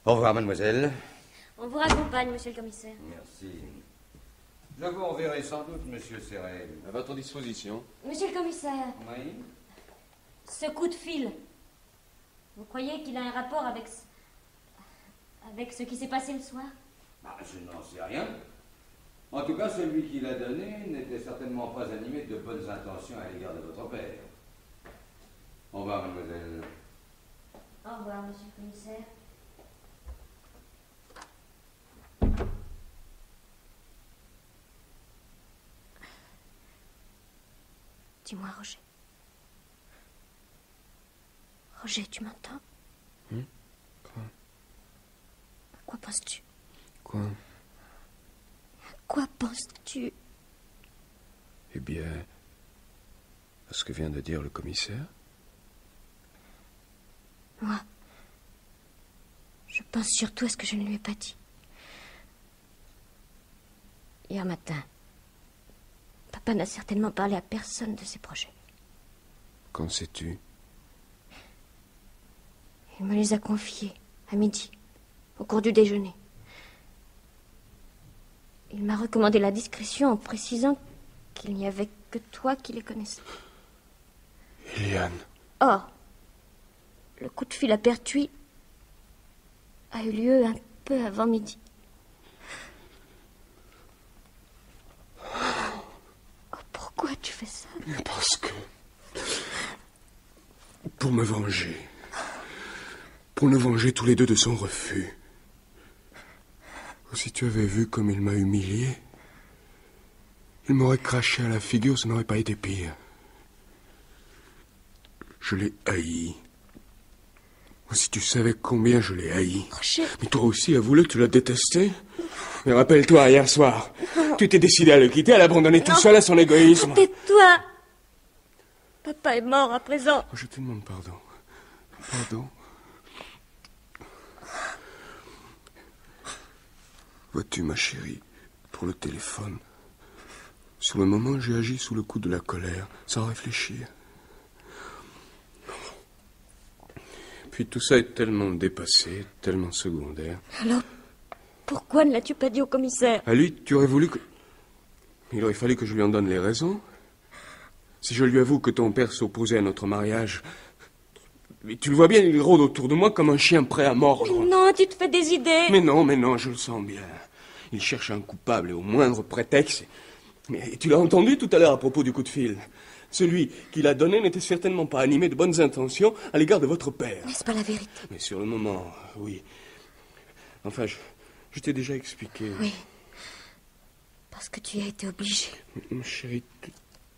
Au revoir, mademoiselle. On vous raccompagne, monsieur le commissaire. Merci. Je vous reverrai sans doute, monsieur Serret. À votre disposition. Monsieur le commissaire, Oui ce coup de fil, vous croyez qu'il a un rapport avec ce, avec ce qui s'est passé le soir? Bah, Je n'en sais rien. En tout cas, celui qui l'a donné n'était certainement pas animé de bonnes intentions à l'égard de votre père. Au revoir, mademoiselle. Au revoir, monsieur le commissaire. Dis-moi, Roger. Roger, tu m'entends? Quoi? À quoi penses-tu? Quoi? À quoi penses-tu? Eh bien, à ce que vient de dire le commissaire. Moi, je pense surtout à ce que je ne lui ai pas dit. Hier matin, papa n'a certainement parlé à personne de ses projets. Qu'en sais-tu? Il me les a confiés à midi, au cours du déjeuner. Il m'a recommandé la discrétion en précisant qu'il n'y avait que toi qui les connaissais. Eliane. Or, le coup de fil à Pertuis a eu lieu un peu avant midi. Oh, pourquoi tu fais ça? Parce que. Pour me venger. Pour nous venger tous les deux de son refus. Oh, Si tu avais vu comme il m'a humilié, il m'aurait craché à la figure, ça n'aurait pas été pire. Je l'ai haï. Oh, Si tu savais combien je l'ai haï. Roger, Mais toi aussi, avoue-le que tu l'as détesté. Mais rappelle-toi, hier soir, tu t'es décidé à le quitter, à l'abandonner tout seul à son égoïsme. tais-toi Papa est mort à présent. Oh, Je te demande pardon. Pardon. Vois-tu, ma chérie, pour le téléphone? Sur le moment, j'ai agi sous le coup de la colère, sans réfléchir. Puis tout ça est tellement dépassé, tellement secondaire. Alors, pourquoi ne l'as-tu pas dit au commissaire? À lui, tu aurais voulu que. Il aurait fallu que je lui en donne les raisons. Si je lui avoue que ton père s'opposait à notre mariage, Mais tu le vois bien, il rôde autour de moi comme un chien prêt à mordre. Non, tu te fais des idées. Mais non, mais non, je le sens bien. Il cherche un coupable et au moindre prétexte. Mais tu l'as entendu tout à l'heure à propos du coup de fil. Celui qui l'a donné n'était certainement pas animé de bonnes intentions à l'égard de votre père. N'est-ce pas la vérité? Mais sur le moment, oui. Enfin, je, je t'ai déjà expliqué. Oui. Parce que tu as été obligé. Ma chérie, tu,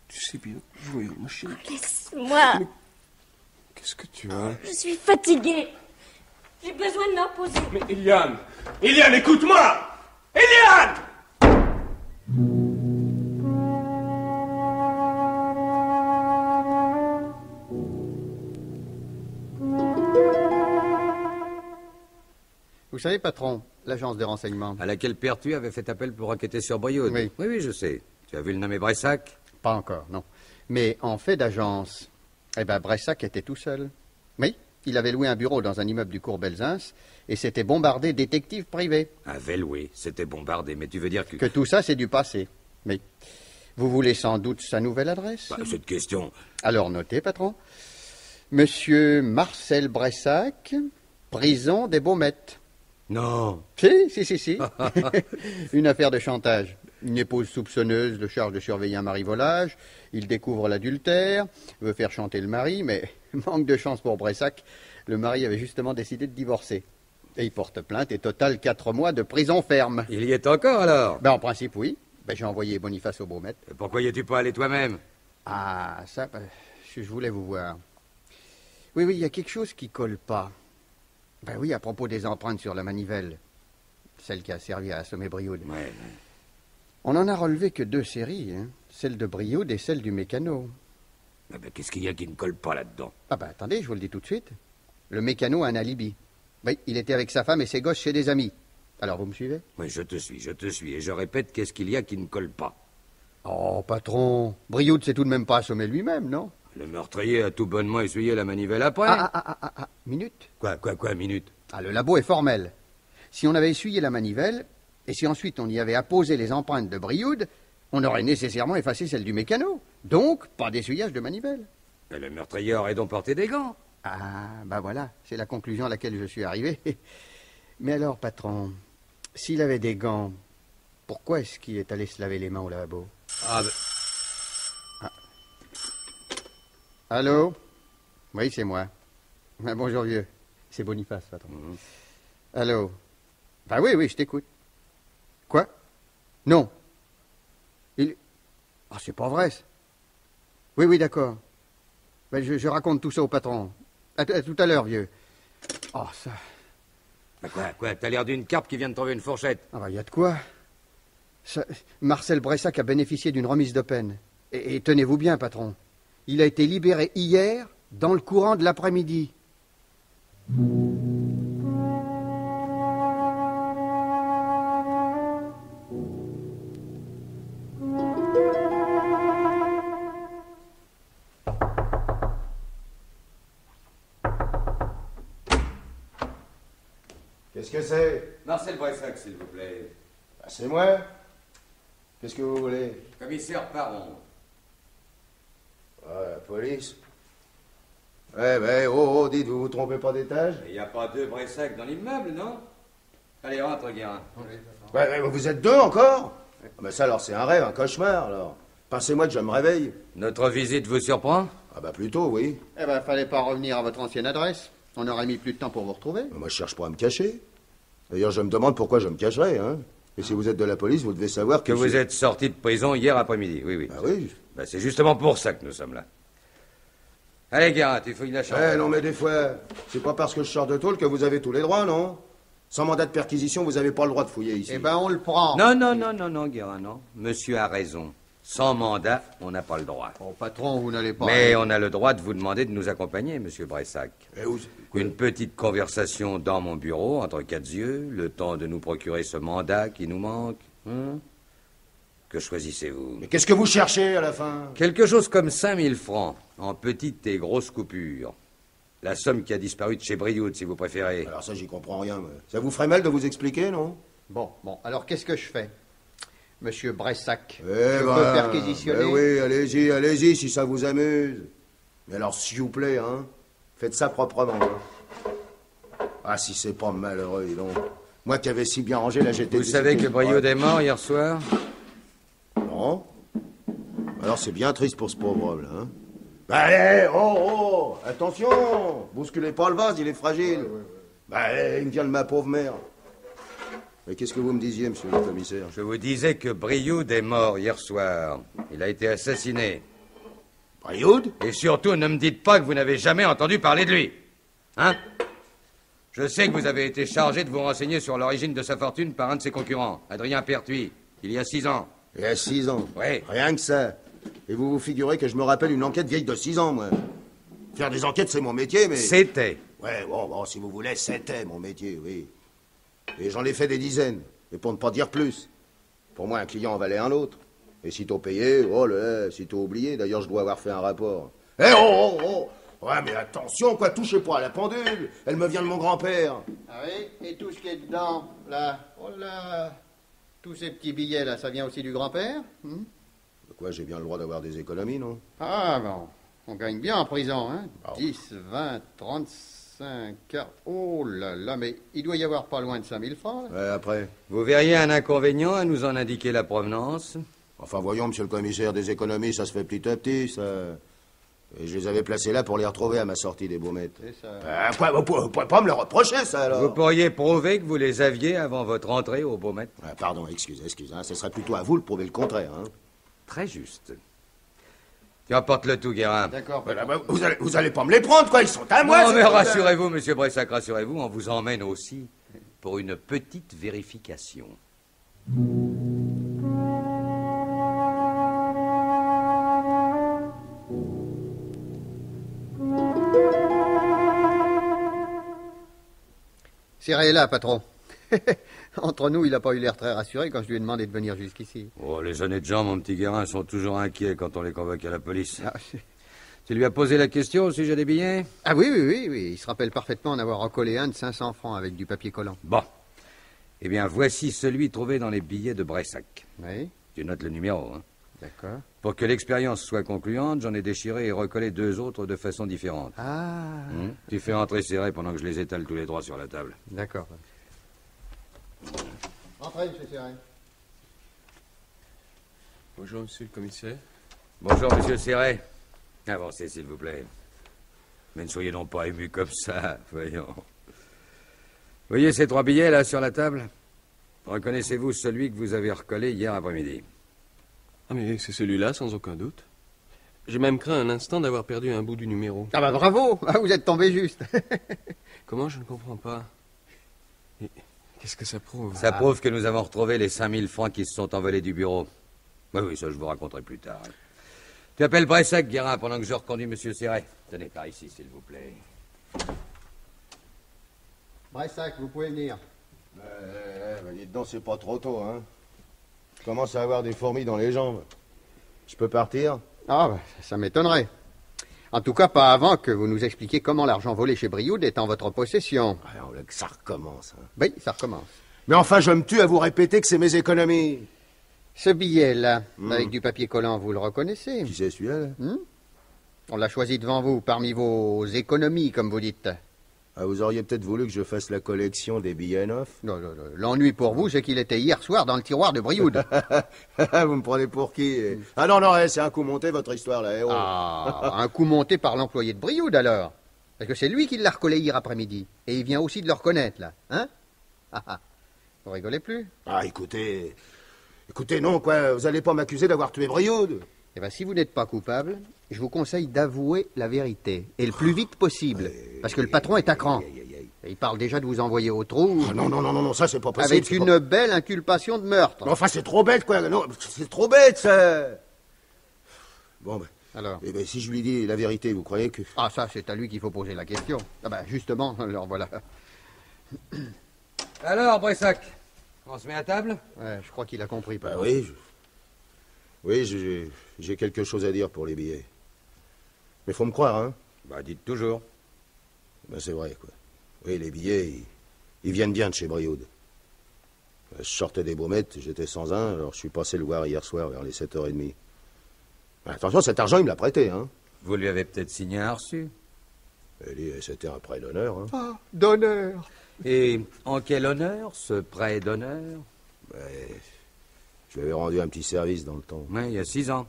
tu sais bien. Oui, ma chérie. Laisse-moi. Qu'est-ce que tu as Je suis fatiguée. J'ai besoin de me reposer. Mais Eliane Eliane, écoute-moi Eliane Vous savez, patron, l'agence de renseignement. À laquelle Pertu avait fait appel pour enquêter sur Brioude. Oui. oui, oui, je sais. Tu as vu le nommé Bressac? Pas encore, non. Mais en fait d'agence, eh ben Bressac était tout seul. Oui, il avait loué un bureau dans un immeuble du cours Belzins et s'était bombardé détective privé. Avait loué, c'était bombardé, mais tu veux dire que... Que tout ça, c'est du passé. Mais vous voulez sans doute sa nouvelle adresse? Bah, cette question... Alors notez, patron. Monsieur Marcel Bressac, prison des Baumettes. Non. Si, si, si, si. Une affaire de chantage. Une épouse soupçonneuse le charge de surveiller un mari volage. Il découvre l'adultère, veut faire chanter le mari, mais manque de chance pour Bressac. Le mari avait justement décidé de divorcer. Et il porte plainte et total quatre mois de prison ferme. Il y est encore alors? Ben, en principe, oui. Ben, j'ai envoyé Boniface au Baumette. Et Pourquoi y es-tu pas allé toi-même? Ah, ça, ben, je je voulais vous voir. Oui, oui, il y a quelque chose qui colle pas. Ben oui, à propos des empreintes sur la manivelle. Celle qui a servi à assommer Brioude. Ouais, ouais. On en a relevé que deux séries, hein. celle de Brioude et celle du mécano. Ah ben, Qu'est-ce qu'il y a qui ne colle pas là-dedans? Ah ben attendez, je vous le dis tout de suite. Le mécano a un alibi. Oui, il était avec sa femme et ses gosses chez des amis. Alors vous me suivez? Oui, je te suis, je te suis. Et je répète, qu'est-ce qu'il y a qui ne colle pas? Oh, patron, Brioude s'est tout de même pas assommé lui-même, non? Le meurtrier a tout bonnement essuyé la manivelle après. ah, ah, ah, ah, ah, minute. Quoi, quoi, quoi, minute? Ah, le labo est formel. Si on avait essuyé la manivelle, et si ensuite on y avait apposé les empreintes de Brioude, on aurait nécessairement effacé celle du mécano. Donc, pas d'essuyage de manivelle. Mais le meurtrier aurait donc porté des gants. Ah, bah voilà, c'est la conclusion à laquelle je suis arrivé. Mais alors, patron, s'il avait des gants, pourquoi est-ce qu'il est allé se laver les mains au lavabo? Ah, ben, Allô? Oui, c'est moi. Ah, bonjour, vieux. C'est Boniface, patron. Allô? Bah oui, oui, je t'écoute. Quoi? Non. Il... Ah, c'est pas vrai. Oui, oui, d'accord. Ben, je, je raconte tout ça au patron. À, à tout à l'heure, vieux. Oh, ça... bah quoi, quoi T'as l'air d'une carpe qui vient de trouver une fourchette. Ah bah, il y a de quoi. Ça- Marcel Bressac a bénéficié d'une remise de peine. Et, et tenez-vous bien, patron. Il a été libéré hier, dans le courant de l'après-midi. S'il vous plaît. Ah, C'est moi Qu'est-ce que vous voulez? Commissaire Paron. Ah, la police Ouais, ben, oh, oh, dites, vous vous trompez pas d'étage? Il n'y a pas deux Bressac dans l'immeuble, non? Allez, rentre, Guérin. Ouais, ouais, vous êtes deux encore? Ah, ben ça, alors, c'est un rêve, un cauchemar, alors. Passez-moi que je me réveille. Notre visite vous surprend? Ah, bah, plutôt, oui. Eh ben, fallait pas revenir à votre ancienne adresse. On aurait mis plus de temps pour vous retrouver. Mais Moi, je cherche pas à me cacher. D'ailleurs, je me demande pourquoi je me cacherais, hein. Et si vous êtes de la police, vous devez savoir que. Que vous êtes sorti de prison hier après-midi, oui, oui. Ah oui Bah, c'est justement pour ça que nous sommes là. Allez, Guérin, tu fouilles la chambre. Eh non, mais des fois, c'est pas parce que je sors de tôle que vous avez tous les droits, non? Sans mandat de perquisition, vous avez pas le droit de fouiller ici. Eh ben, on le prend. Non, non, non, non, non, Guérin, non. Monsieur a raison. Sans mandat, on n'a pas le droit. Oh, patron, vous n'allez pas... Mais on a le droit de vous demander de nous accompagner, monsieur Bressac. Eh, vous- Une petite conversation dans mon bureau, entre quatre yeux, le temps de nous procurer ce mandat qui nous manque. hein que choisissez-vous? Mais qu'est-ce que vous cherchez à la fin? Quelque chose comme 5000 francs, en petites et grosses coupures. La somme qui a disparu de chez Brioude, si vous préférez. Alors ça, j'y comprends rien. mais Ça vous ferait mal de vous expliquer, non? Bon, bon, alors qu'est-ce que je fais? Monsieur Bressac, Eh je ben, peux perquisitionner? eh oui, allez-y, allez-y, si ça vous amuse. Mais alors, s'il vous plaît, hein, Faites ça proprement. hein. Ah, si c'est pas malheureux, dis donc. Moi qui avais si bien rangé la GT. Vous savez que Brioude est mort hier soir Non Alors c'est bien triste pour ce pauvre homme, là. Hein bah, allez, oh, oh Attention Bousculez pas le vase, il est fragile. Bah, allez, il me vient de ma pauvre mère. Mais qu'est-ce que vous me disiez, monsieur le commissaire? Je vous disais que Brioude est mort hier soir. Il a été assassiné. Brioude Et surtout, ne me dites pas que vous n'avez jamais entendu parler de lui. Hein? Je sais que vous avez été chargé de vous renseigner sur l'origine de sa fortune par un de ses concurrents, Adrien Pertuis, il y a six ans. Il y a six ans? Oui. Rien que ça. Et vous vous figurez que je me rappelle une enquête vieille de six ans, moi. Faire des enquêtes, c'est mon métier, mais... C'était. Ouais, bon, bon, si vous voulez, c'était mon métier, oui. Et j'en ai fait des dizaines, et pour ne pas dire plus. Pour moi, un client en valait un autre. Et sitôt payé, oh là, là, sitôt oublié. D'ailleurs, je dois avoir fait un rapport. Eh oh, oh, oh Ouais, mais attention, quoi, touchez pas à la pendule. Elle me vient de mon grand-père. Ah oui Et tout ce qui est dedans, là Oh là Tous ces petits billets, là, ça vient aussi du grand-père hmm? Quoi, j'ai bien le droit d'avoir des économies, non? Ah, bon. On gagne bien en prison, hein Ah. 10, 20, 35, 40... Oh là là, mais il doit y avoir pas loin de 5000 francs, là. Ouais, après. Vous verriez un inconvénient à nous en indiquer la provenance? Enfin, voyons, monsieur le commissaire, des économies, ça se fait petit à petit, ça. Et je les avais placés là pour les retrouver à ma sortie des baumettes. C'est ça. Ah, quoi, vous pouvez- vous pouvez pas me le reprocher, ça, alors? Vous pourriez prouver que vous les aviez avant votre entrée au Beaumet Ah, Pardon, excusez, excusez. hein, ce serait plutôt à vous de prouver le contraire. Hein. Très juste. Tu emportes le tout, Guérin. D'accord, vous, allez, vous allez pas me les prendre, quoi, ils sont à moi non, mais rassurez-vous, monsieur Bressac, rassurez-vous, on vous emmène aussi pour une petite vérification. Serré là, patron. Entre nous, il n'a pas eu l'air très rassuré quand je lui ai demandé de venir jusqu'ici. Oh, les honnêtes gens, mon petit Guérin, sont toujours inquiets quand on les convoque à la police. Ah, Tu lui as posé la question au sujet des billets? Ah oui, oui, oui, oui. Il se rappelle parfaitement en avoir recollé un de 500 francs avec du papier collant. Bon. Eh bien, voici celui trouvé dans les billets de Bressac. Oui, Tu notes le numéro, hein? d'accord. Pour que l'expérience soit concluante, j'en ai déchiré et recollé deux autres de façon différente. Ah, Hum Tu fais entrer serré pendant que je les étale tous les trois sur la table. d'accord. Entrez, monsieur Serré. Bonjour, monsieur le commissaire. Bonjour, monsieur Serré. Avancez, s'il vous plaît. Mais ne soyez donc pas ému comme ça, voyons. Voyez ces trois billets là sur la table? Reconnaissez-vous celui que vous avez recollé hier après-midi? Ah, mais c'est celui-là, sans aucun doute. J'ai même craint un instant d'avoir perdu un bout du numéro. Ah bah bravo Ah, Vous êtes tombé juste. Comment Je ne comprends pas. Qu'est-ce que ça prouve Ça prouve que nous avons retrouvé les 5000 francs qui se sont envolés du bureau. Oui, oui, ça je vous raconterai plus tard. Tu appelles Bressac, Guérin, pendant que je reconduis monsieur Serré. Tenez par ici, s'il vous plaît. Bressac, vous pouvez venir. Eh, eh, bah, dites donc, c'est pas trop tôt, hein. Je commence à avoir des fourmis dans les jambes. Je peux partir? Ah, bah, ça m'étonnerait. En tout cas, pas avant que vous nous expliquiez comment l'argent volé chez Brioude est en votre possession. Alors, là, que ça recommence. hein. Oui, ça recommence. Mais enfin, je me tue à vous répéter que c'est mes économies. Ce billet-là, avec du papier collant, vous le reconnaissez? Qui c'est celui-là là? On l'a choisi devant vous, parmi vos économies, comme vous dites. Ah, Vous auriez peut-être voulu que je fasse la collection des billets neufs Non, non, non. L'ennui pour vous, c'est qu'il était hier soir dans le tiroir de Brioude. Vous me prenez pour qui eh Ah non, non, eh, c'est un coup monté, votre histoire, là. eh, oh. ah, un coup monté par l'employé de Brioude, alors. Parce que c'est lui qui l'a recollé hier après-midi. Et il vient aussi de le reconnaître, là. Hein? Ah, ah. Vous rigolez plus? Ah, écoutez... Écoutez, non, quoi, vous allez pas m'accuser d'avoir tué Brioude Eh bien, si vous n'êtes pas coupable, je vous conseille d'avouer la vérité. Et le plus vite possible. Parce que le patron est à cran. Et il parle déjà de vous envoyer au trou. Ah, non, non, non, non, non, ça, c'est pas possible. Avec c'est une pas- belle inculpation de meurtre. Mais Enfin, c'est trop bête, quoi. Non, c'est trop bête, ça. Bon, ben, Alors eh ben, si je lui dis la vérité, vous croyez que... Ah, ça, c'est à lui qu'il faut poser la question. Ah ben, justement, alors voilà. Alors, Bressac, on se met à table? Ouais, je crois qu'il a compris. Bah pardon. oui, je- oui, j'ai quelque chose à dire pour les billets. Mais faut me croire, hein. Bah, dites toujours. Ben, c'est vrai, quoi. Oui, les billets, ils, ils viennent bien de chez Brioude. Je sortais des baumettes, j'étais sans un, alors je suis passé le voir hier soir vers les 7h30. Ben, attention, cet argent, il me l'a prêté, hein. Vous lui avez peut-être signé un reçu C'était un prêt d'honneur. Hein. Ah, d'honneur Et en quel honneur, ce prêt d'honneur? Je lui avais rendu un petit service dans le temps. Oui, il y a six ans.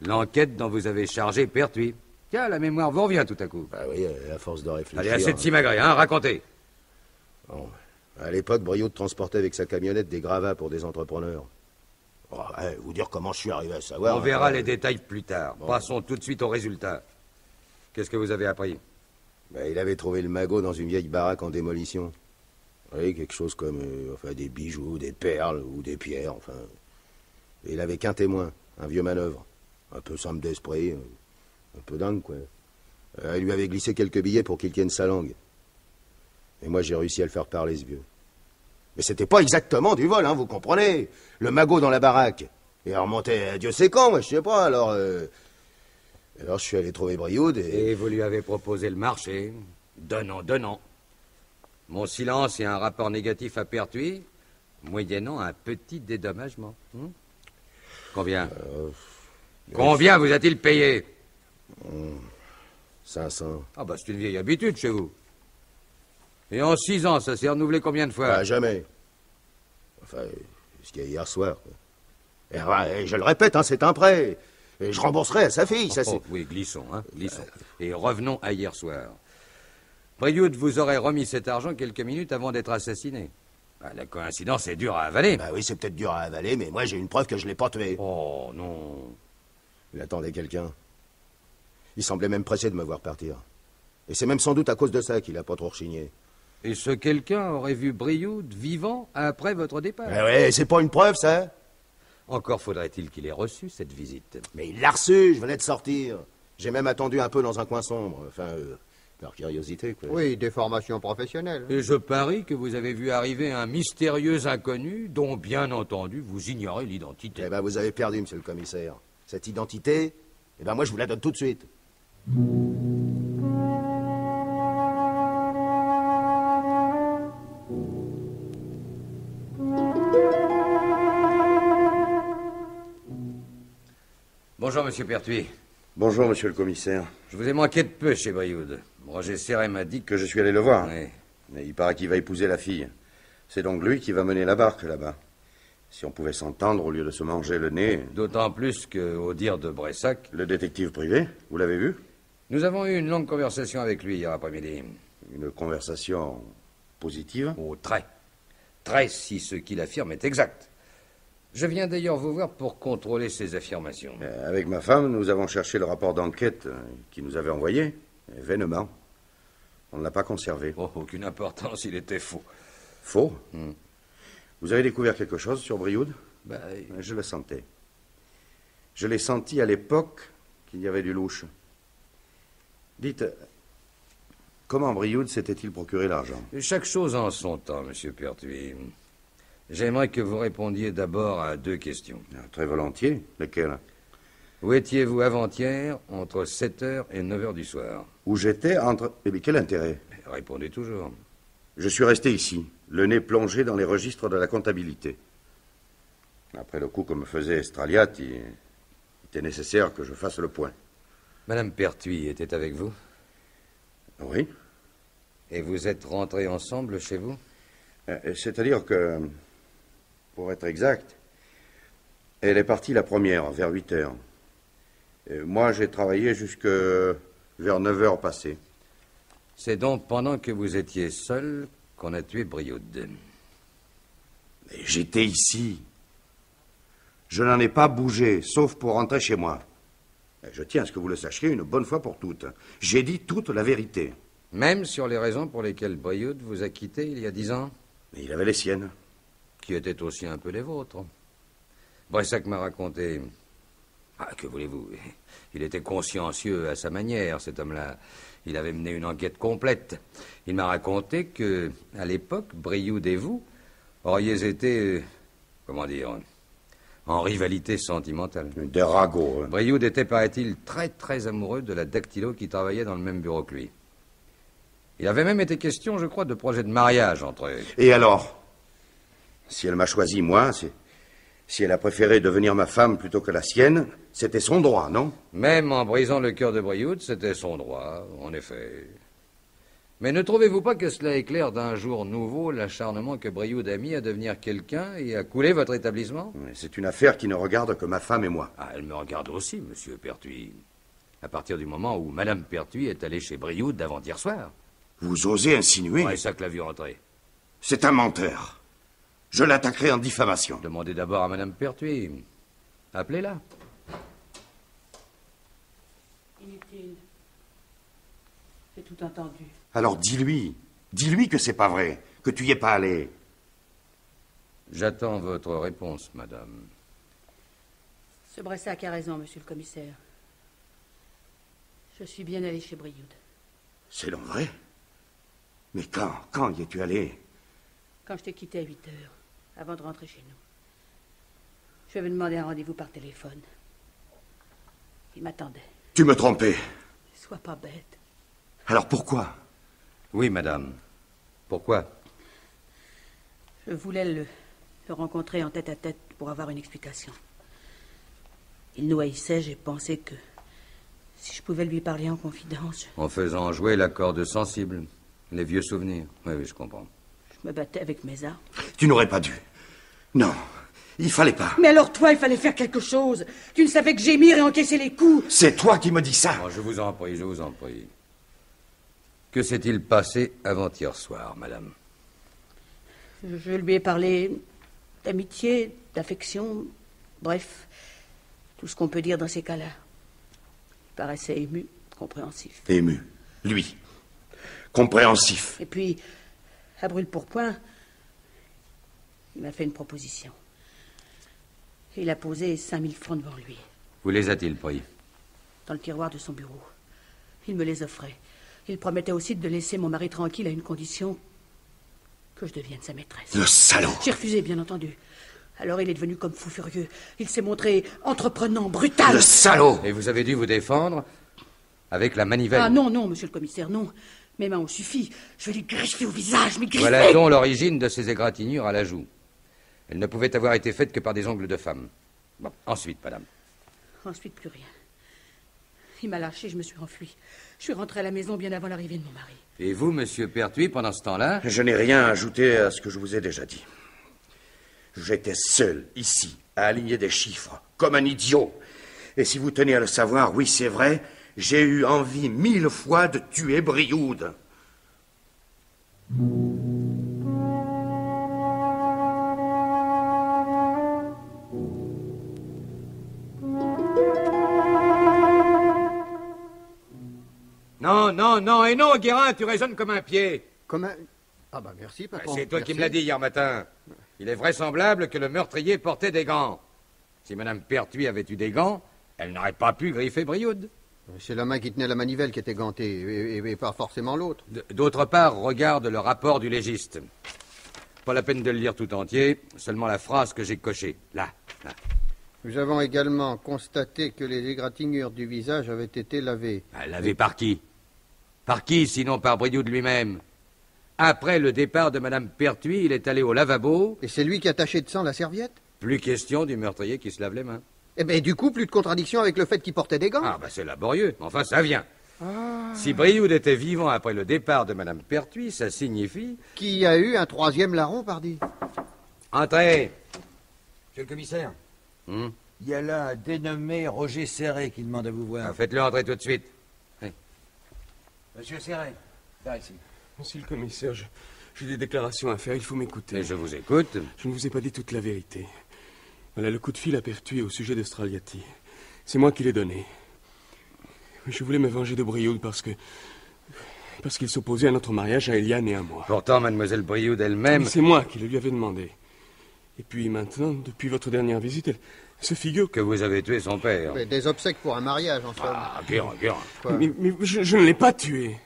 L'enquête dont vous avez chargé Pertuis. Tiens, la mémoire vous revient tout à coup. Bah oui, à force de réfléchir. Allez, assez de simagrée, hein, racontez. Bon, à l'époque, Briot transportait avec sa camionnette des gravats pour des entrepreneurs. Oh, ouais, vous dire comment je suis arrivé à savoir. On hein. verra les détails plus tard. Passons tout de suite au résultat. Qu'est-ce que vous avez appris? Bah, il avait trouvé le magot dans une vieille baraque en démolition. Oui, quelque chose comme euh, enfin, des bijoux, des perles ou des pierres, enfin. Il avait qu'un témoin, un vieux manœuvre. Un peu simple d'esprit, euh, un peu dingue, quoi. Euh, il lui avait glissé quelques billets pour qu'il tienne sa langue. Et moi, j'ai réussi à le faire parler, ce vieux. Mais c'était pas exactement du vol, hein, vous comprenez Le magot dans la baraque. Et il remontait à Dieu sait quand, moi, je sais pas, alors... euh, Alors, je suis allé trouver Brioude et... Et vous lui avez proposé le marché Donnant, donnant. Mon silence et un rapport négatif à Pertuis, moyennant un petit dédommagement. hein Combien Combien vous a-t-il payé 500. Ah bah c'est une vieille habitude chez vous. Et en six ans, ça s'est renouvelé combien de fois Ah, jamais. Enfin, ce qu'il y a hier soir. quoi. Et, je le répète, hein, c'est un prêt. Et je rembourserai à sa fille, ça Oh, c'est... oui, glissons, hein, glissons. Et revenons à hier soir. Brioude vous aurait remis cet argent quelques minutes avant d'être assassiné. Ah, la coïncidence est dure à avaler. Bah oui, c'est peut-être dur à avaler, mais moi j'ai une preuve que je l'ai pas tué. Oh non. Il attendait quelqu'un. Il semblait même pressé de me voir partir. Et c'est même sans doute à cause de ça qu'il a pas trop rechigné. Et ce quelqu'un aurait vu Brioude vivant après votre départ. Eh ouais, c'est pas une preuve, ça Encore faudrait-il qu'il ait reçu cette visite. Mais il l'a reçu, je venais de sortir. J'ai même attendu un peu dans un coin sombre. Enfin, euh, par curiosité, quoi. Oui, des formations professionnelles. Et je parie que vous avez vu arriver un mystérieux inconnu dont, bien entendu, vous ignorez l'identité. Eh ben, vous avez perdu, monsieur le commissaire. Cette identité, eh ben, moi, je vous la donne tout de suite. Bonjour, monsieur Pertuis. Bonjour, monsieur le commissaire. Je vous ai manqué de peu chez Brioude. Roger Serret m'a dit que... Que je suis allé le voir. Oui. Mais il paraît qu'il va épouser la fille. C'est donc lui qui va mener la barque là-bas. Si on pouvait s'entendre au lieu de se manger le nez. D'autant plus que, au dire de Bressac, Le détective privé, vous l'avez vu? Nous avons eu une longue conversation avec lui hier après-midi. Une conversation positive? Au très. Très si ce qu'il affirme est exact. Je viens d'ailleurs vous voir pour contrôler ses affirmations. Euh, Avec ma femme, nous avons cherché le rapport d'enquête euh, qu'il nous avait envoyé. Vainement. On ne l'a pas conservé. Oh, aucune importance, il était faux. Faux Vous avez découvert quelque chose sur Brioude Bah, Je le sentais. Je l'ai senti à l'époque qu'il y avait du louche. Dites, comment Brioude s'était-il procuré l'argent? Chaque chose en son temps, monsieur Pertuis. J'aimerais que vous répondiez d'abord à deux questions. Ah, Très volontiers. Lesquels Où étiez-vous avant-hier entre 7h et 9h du soir? Où j'étais entre... Eh bien, quel intérêt? Répondez toujours. Je suis resté ici, le nez plongé dans les registres de la comptabilité. Après le coup que me faisait Estraliat, il était nécessaire que je fasse le point. Madame Pertuis était avec vous? Oui. Et vous êtes rentrés ensemble chez vous? Euh, C'est-à-dire que, pour être exact, elle est partie la première, vers 8 heures. Et moi, j'ai travaillé jusque vers 9 heures passées. C'est donc pendant que vous étiez seul qu'on a tué Brioude. Mais j'étais ici. Je n'en ai pas bougé, sauf pour rentrer chez moi. Je tiens à ce que vous le sachiez une bonne fois pour toutes. J'ai dit toute la vérité. Même sur les raisons pour lesquelles Brioude vous a quitté il y a dix ans? Mais il avait les siennes. Qui étaient aussi un peu les vôtres. Bressac m'a raconté. Ah, que voulez-vous? Il était consciencieux à sa manière, cet homme-là. Il avait mené une enquête complète. Il m'a raconté que, à l'époque, Brioude et vous auriez été, euh, comment dire, en rivalité sentimentale. Des ragots. hein. Brioude était, paraît-il, très très amoureux de la dactylo qui travaillait dans le même bureau que lui. Il avait même été question, je crois, de projet de mariage entre eux. Et alors? Si elle m'a choisi, moi, c'est- si elle a préféré devenir ma femme plutôt que la sienne, c'était son droit, non? Même en brisant le cœur de Brioude, c'était son droit, en effet. Mais ne trouvez-vous pas que cela éclaire d'un jour nouveau l'acharnement que Brioude a mis à devenir quelqu'un et à couler votre établissement? C'est une affaire qui ne regarde que ma femme et moi. Ah, elle me regarde aussi, monsieur Pertuis. À partir du moment où Madame Pertuis est allée chez Brioude d'avant-hier soir. Vous osez insinuer? Ouais, ça que l'a. C'est un menteur. Je l'attaquerai en diffamation. Demandez d'abord à Madame Pertuis. Appelez-la. Inutile. J'ai tout entendu. Alors dis-lui. Dis-lui que c'est pas vrai. Que tu y es pas allé. J'attends votre réponse, madame. Ce Bressac a raison, monsieur le commissaire. Je suis bien allé chez Brioude. C'est donc vrai. Mais quand Quand y es-tu allé? Quand je t'ai quitté à 8 heures, avant de rentrer chez nous. Je lui avais demandé un rendez-vous par téléphone. Il m'attendait. Tu me trompais. Sois pas bête. Alors pourquoi? Oui, madame. Pourquoi? Je voulais le, le rencontrer en tête à tête pour avoir une explication. Il nous haïssait, j'ai pensé que si je pouvais lui parler en confidence, En faisant jouer la corde sensible. Les vieux souvenirs. Oui, oui, je comprends. Me battais avec mes armes. Tu n'aurais pas dû. Non, il fallait pas. Mais alors toi, il fallait faire quelque chose. Tu ne savais que gémir et encaisser les coups. C'est toi qui me dis ça. Oh, je vous en prie, je vous en prie. Que s'est-il passé avant-hier soir, madame? Je lui ai parlé d'amitié, d'affection, bref, tout ce qu'on peut dire dans ces cas-là. Il paraissait ému, compréhensif. Ému. Lui. Compréhensif. Et puis, à brûle pour point, il m'a fait une proposition. Il a posé 5000 francs devant lui, Vous les a-t-il pris dans le tiroir de son bureau. Il me les offrait. Il promettait aussi de laisser mon mari tranquille à une condition que je devienne sa maîtresse. Le salaud. J'ai refusé, bien entendu. Alors il est devenu comme fou furieux. Il s'est montré entreprenant, brutal. Le salaud. Et vous avez dû vous défendre avec la manivelle. Ah non, non, monsieur le commissaire, non. Mes mains ont suffi. Je vais les griffer au visage, mais griffer. Voilà donc l'origine de ces égratignures à la joue. Elles ne pouvaient avoir été faites que par des ongles de femme. Bon, ensuite, madame. Ensuite, plus rien. Il m'a lâché, je me suis enfui. Je suis rentré à la maison bien avant l'arrivée de mon mari. Et vous, monsieur Pertuis, pendant ce temps-là? Je n'ai rien à ajouter à ce que je vous ai déjà dit. J'étais seul, ici, à aligner des chiffres, comme un idiot. Et si vous tenez à le savoir, oui, c'est vrai, j'ai eu envie mille fois de tuer Brioude. Non, non, non, et non, Guérin, tu raisonnes comme un pied. Comme un... Ah bah merci, papa. C'est toi qui me l'as dit hier matin. Il est vraisemblable que le meurtrier portait des gants. Si Madame Pertuis avait eu des gants, elle n'aurait pas pu griffer Brioude. C'est la main qui tenait la manivelle qui était gantée, et, et- et pas forcément l'autre. D'autre part, regarde le rapport du légiste. Pas la peine de le lire tout entier, seulement la phrase que j'ai cochée. Là, là. Nous avons également constaté que les égratignures du visage avaient été lavées. Elle l'avait par qui? Par qui, sinon par Brioude lui-même? Après le départ de Madame Pertuis, il est allé au lavabo. Et c'est lui qui a taché de sang la serviette? Plus question du meurtrier qui se lave les mains. Eh bien, du coup, plus de contradiction avec le fait qu'il portait des gants. Ah, bah c'est laborieux. Enfin, ça vient. Si Brioude était vivant après le départ de Madame Pertuis, ça signifie... Qui a eu un troisième larron, pardi Entrez Monsieur le commissaire, Hmm? Il y a là un dénommé Roger Serré qui demande à vous voir. Ah, Faites-le entrer tout de suite. Monsieur Serré, par ici. Monsieur le commissaire, je- j'ai des déclarations à faire, il faut m'écouter. Je vous écoute. Je ne vous ai pas dit toute la vérité. Voilà le coup de fil à Pertuis au sujet d'Australiati. C'est moi qui l'ai donné. Je voulais me venger de Brioude parce que. parce qu'il s'opposait à notre mariage à Eliane et à moi. Pourtant, Mademoiselle Brioude elle-même... C'est moi qui le lui avais demandé. Et puis maintenant, depuis votre dernière visite, elle se figure que. Vous avez tué son père. Des obsèques pour un mariage, en somme. Ah, Guérin. Quoi Mais, mais je, je ne l'ai pas tué.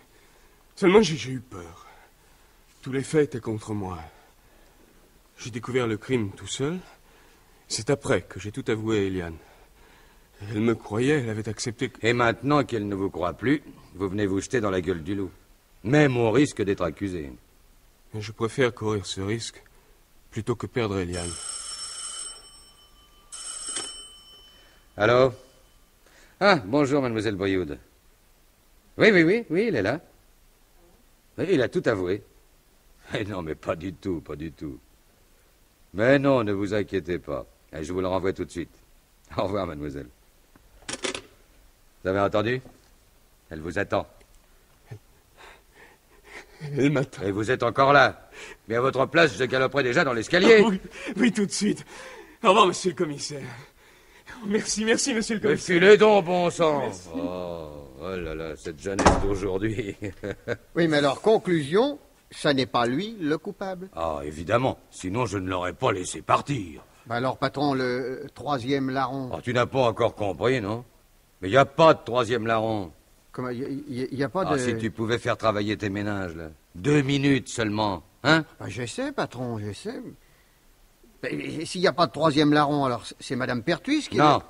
Seulement, j'ai eu peur. Tous les faits étaient contre moi. J'ai découvert le crime tout seul. C'est après que j'ai tout avoué à Eliane. Elle me croyait, elle avait accepté que... Et maintenant qu'elle ne vous croit plus, vous venez vous jeter dans la gueule du loup. Même au risque d'être accusé. Mais je préfère courir ce risque plutôt que perdre Eliane. Allô? Ah, bonjour, Mademoiselle Brioude. Oui, oui, oui, oui, il est là. Oui, il a tout avoué. Eh non, mais pas du tout, pas du tout. Mais non, ne vous inquiétez pas. Je vous le renvoie tout de suite. Au revoir, mademoiselle. Vous avez entendu? Elle vous attend. Elle m'attend. Et vous êtes encore là. Mais à votre place, je galoperai déjà dans l'escalier. Oui, oui, tout de suite. Au revoir, monsieur le commissaire. Merci, merci, monsieur le Mais commissaire. filez donc, bon sang. Oh, oh là là, cette jeunesse d'aujourd'hui. Oui, mais alors, conclusion, ça n'est pas lui le coupable. ah, évidemment. Sinon, je ne l'aurais pas laissé partir. Bah alors, patron, le euh, troisième larron. Oh, tu n'as pas encore compris, non? Mais il n'y a pas de troisième larron. Comment, il n'y a pas de... Ah, si tu pouvais faire travailler tes ménages, là. Deux minutes seulement, hein? Bah, je sais, patron, je sais. Mais S'il n'y a pas de troisième larron, alors c'est Madame Pertuis qui... Non.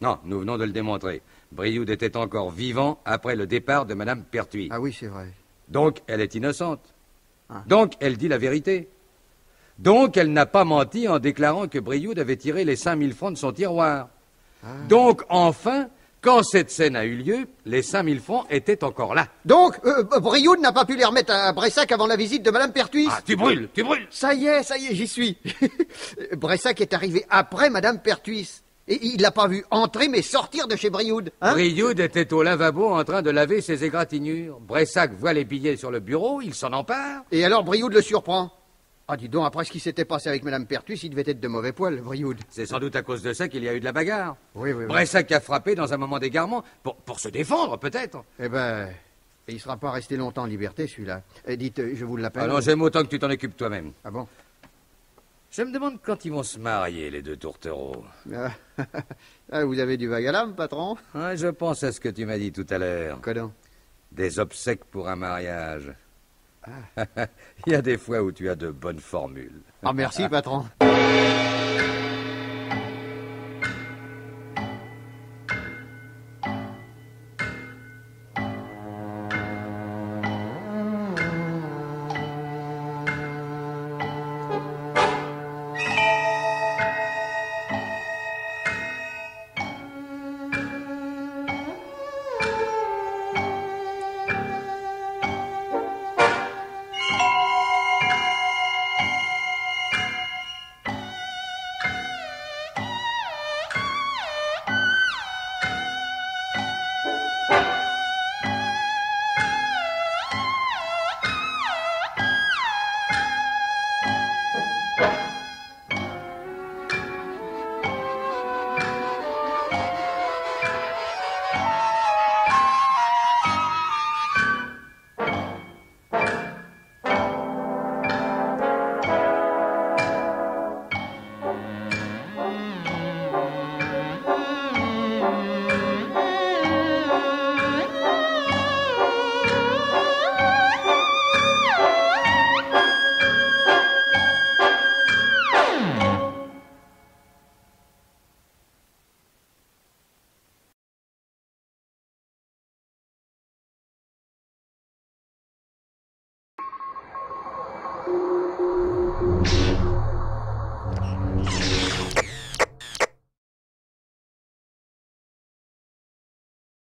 Non, nous venons de le démontrer. Brioude était encore vivant après le départ de Madame Pertuis. Ah oui, c'est vrai. Donc, elle est innocente. Ah. Donc, elle dit la vérité. Donc, elle n'a pas menti en déclarant que Brioude avait tiré les 5000 francs de son tiroir. Ah. Donc, enfin, quand cette scène a eu lieu, les 5000 francs étaient encore là. Donc, euh, Brioude n'a pas pu les remettre à Bressac avant la visite de Madame Pertuis Ah, tu brûles, tu brûles Ça y est, ça y est, j'y suis. Bressac est arrivé après Madame Pertuis. Et il l'a pas vu entrer, mais sortir de chez Brioude. Hein? Brioude était au lavabo en train de laver ses égratignures. Bressac voit les billets sur le bureau, il s'en empare. Et alors Brioude le surprend. Ah, dis donc, après ce qui s'était passé avec Madame Pertuis, il devait être de mauvais poil, Brioude. C'est sans doute à cause de ça qu'il y a eu de la bagarre. Oui, oui, oui. Bressac a frappé dans un moment d'égarement, pour, pour se défendre peut-être. Eh ben, il sera pas resté longtemps en liberté, celui-là. Eh, dites, je vous l'appelle. Alors j'aime autant que tu t'en occupes toi-même. Ah bon? Je me demande quand ils vont se marier, les deux tourtereaux. Ah, ah, Vous avez du vague à l'âme, patron je pense à ce que tu m'as dit tout à l'heure. Quoi donc? Des obsèques pour un mariage. Il y a des fois où tu as de bonnes formules. Ah, merci, patron.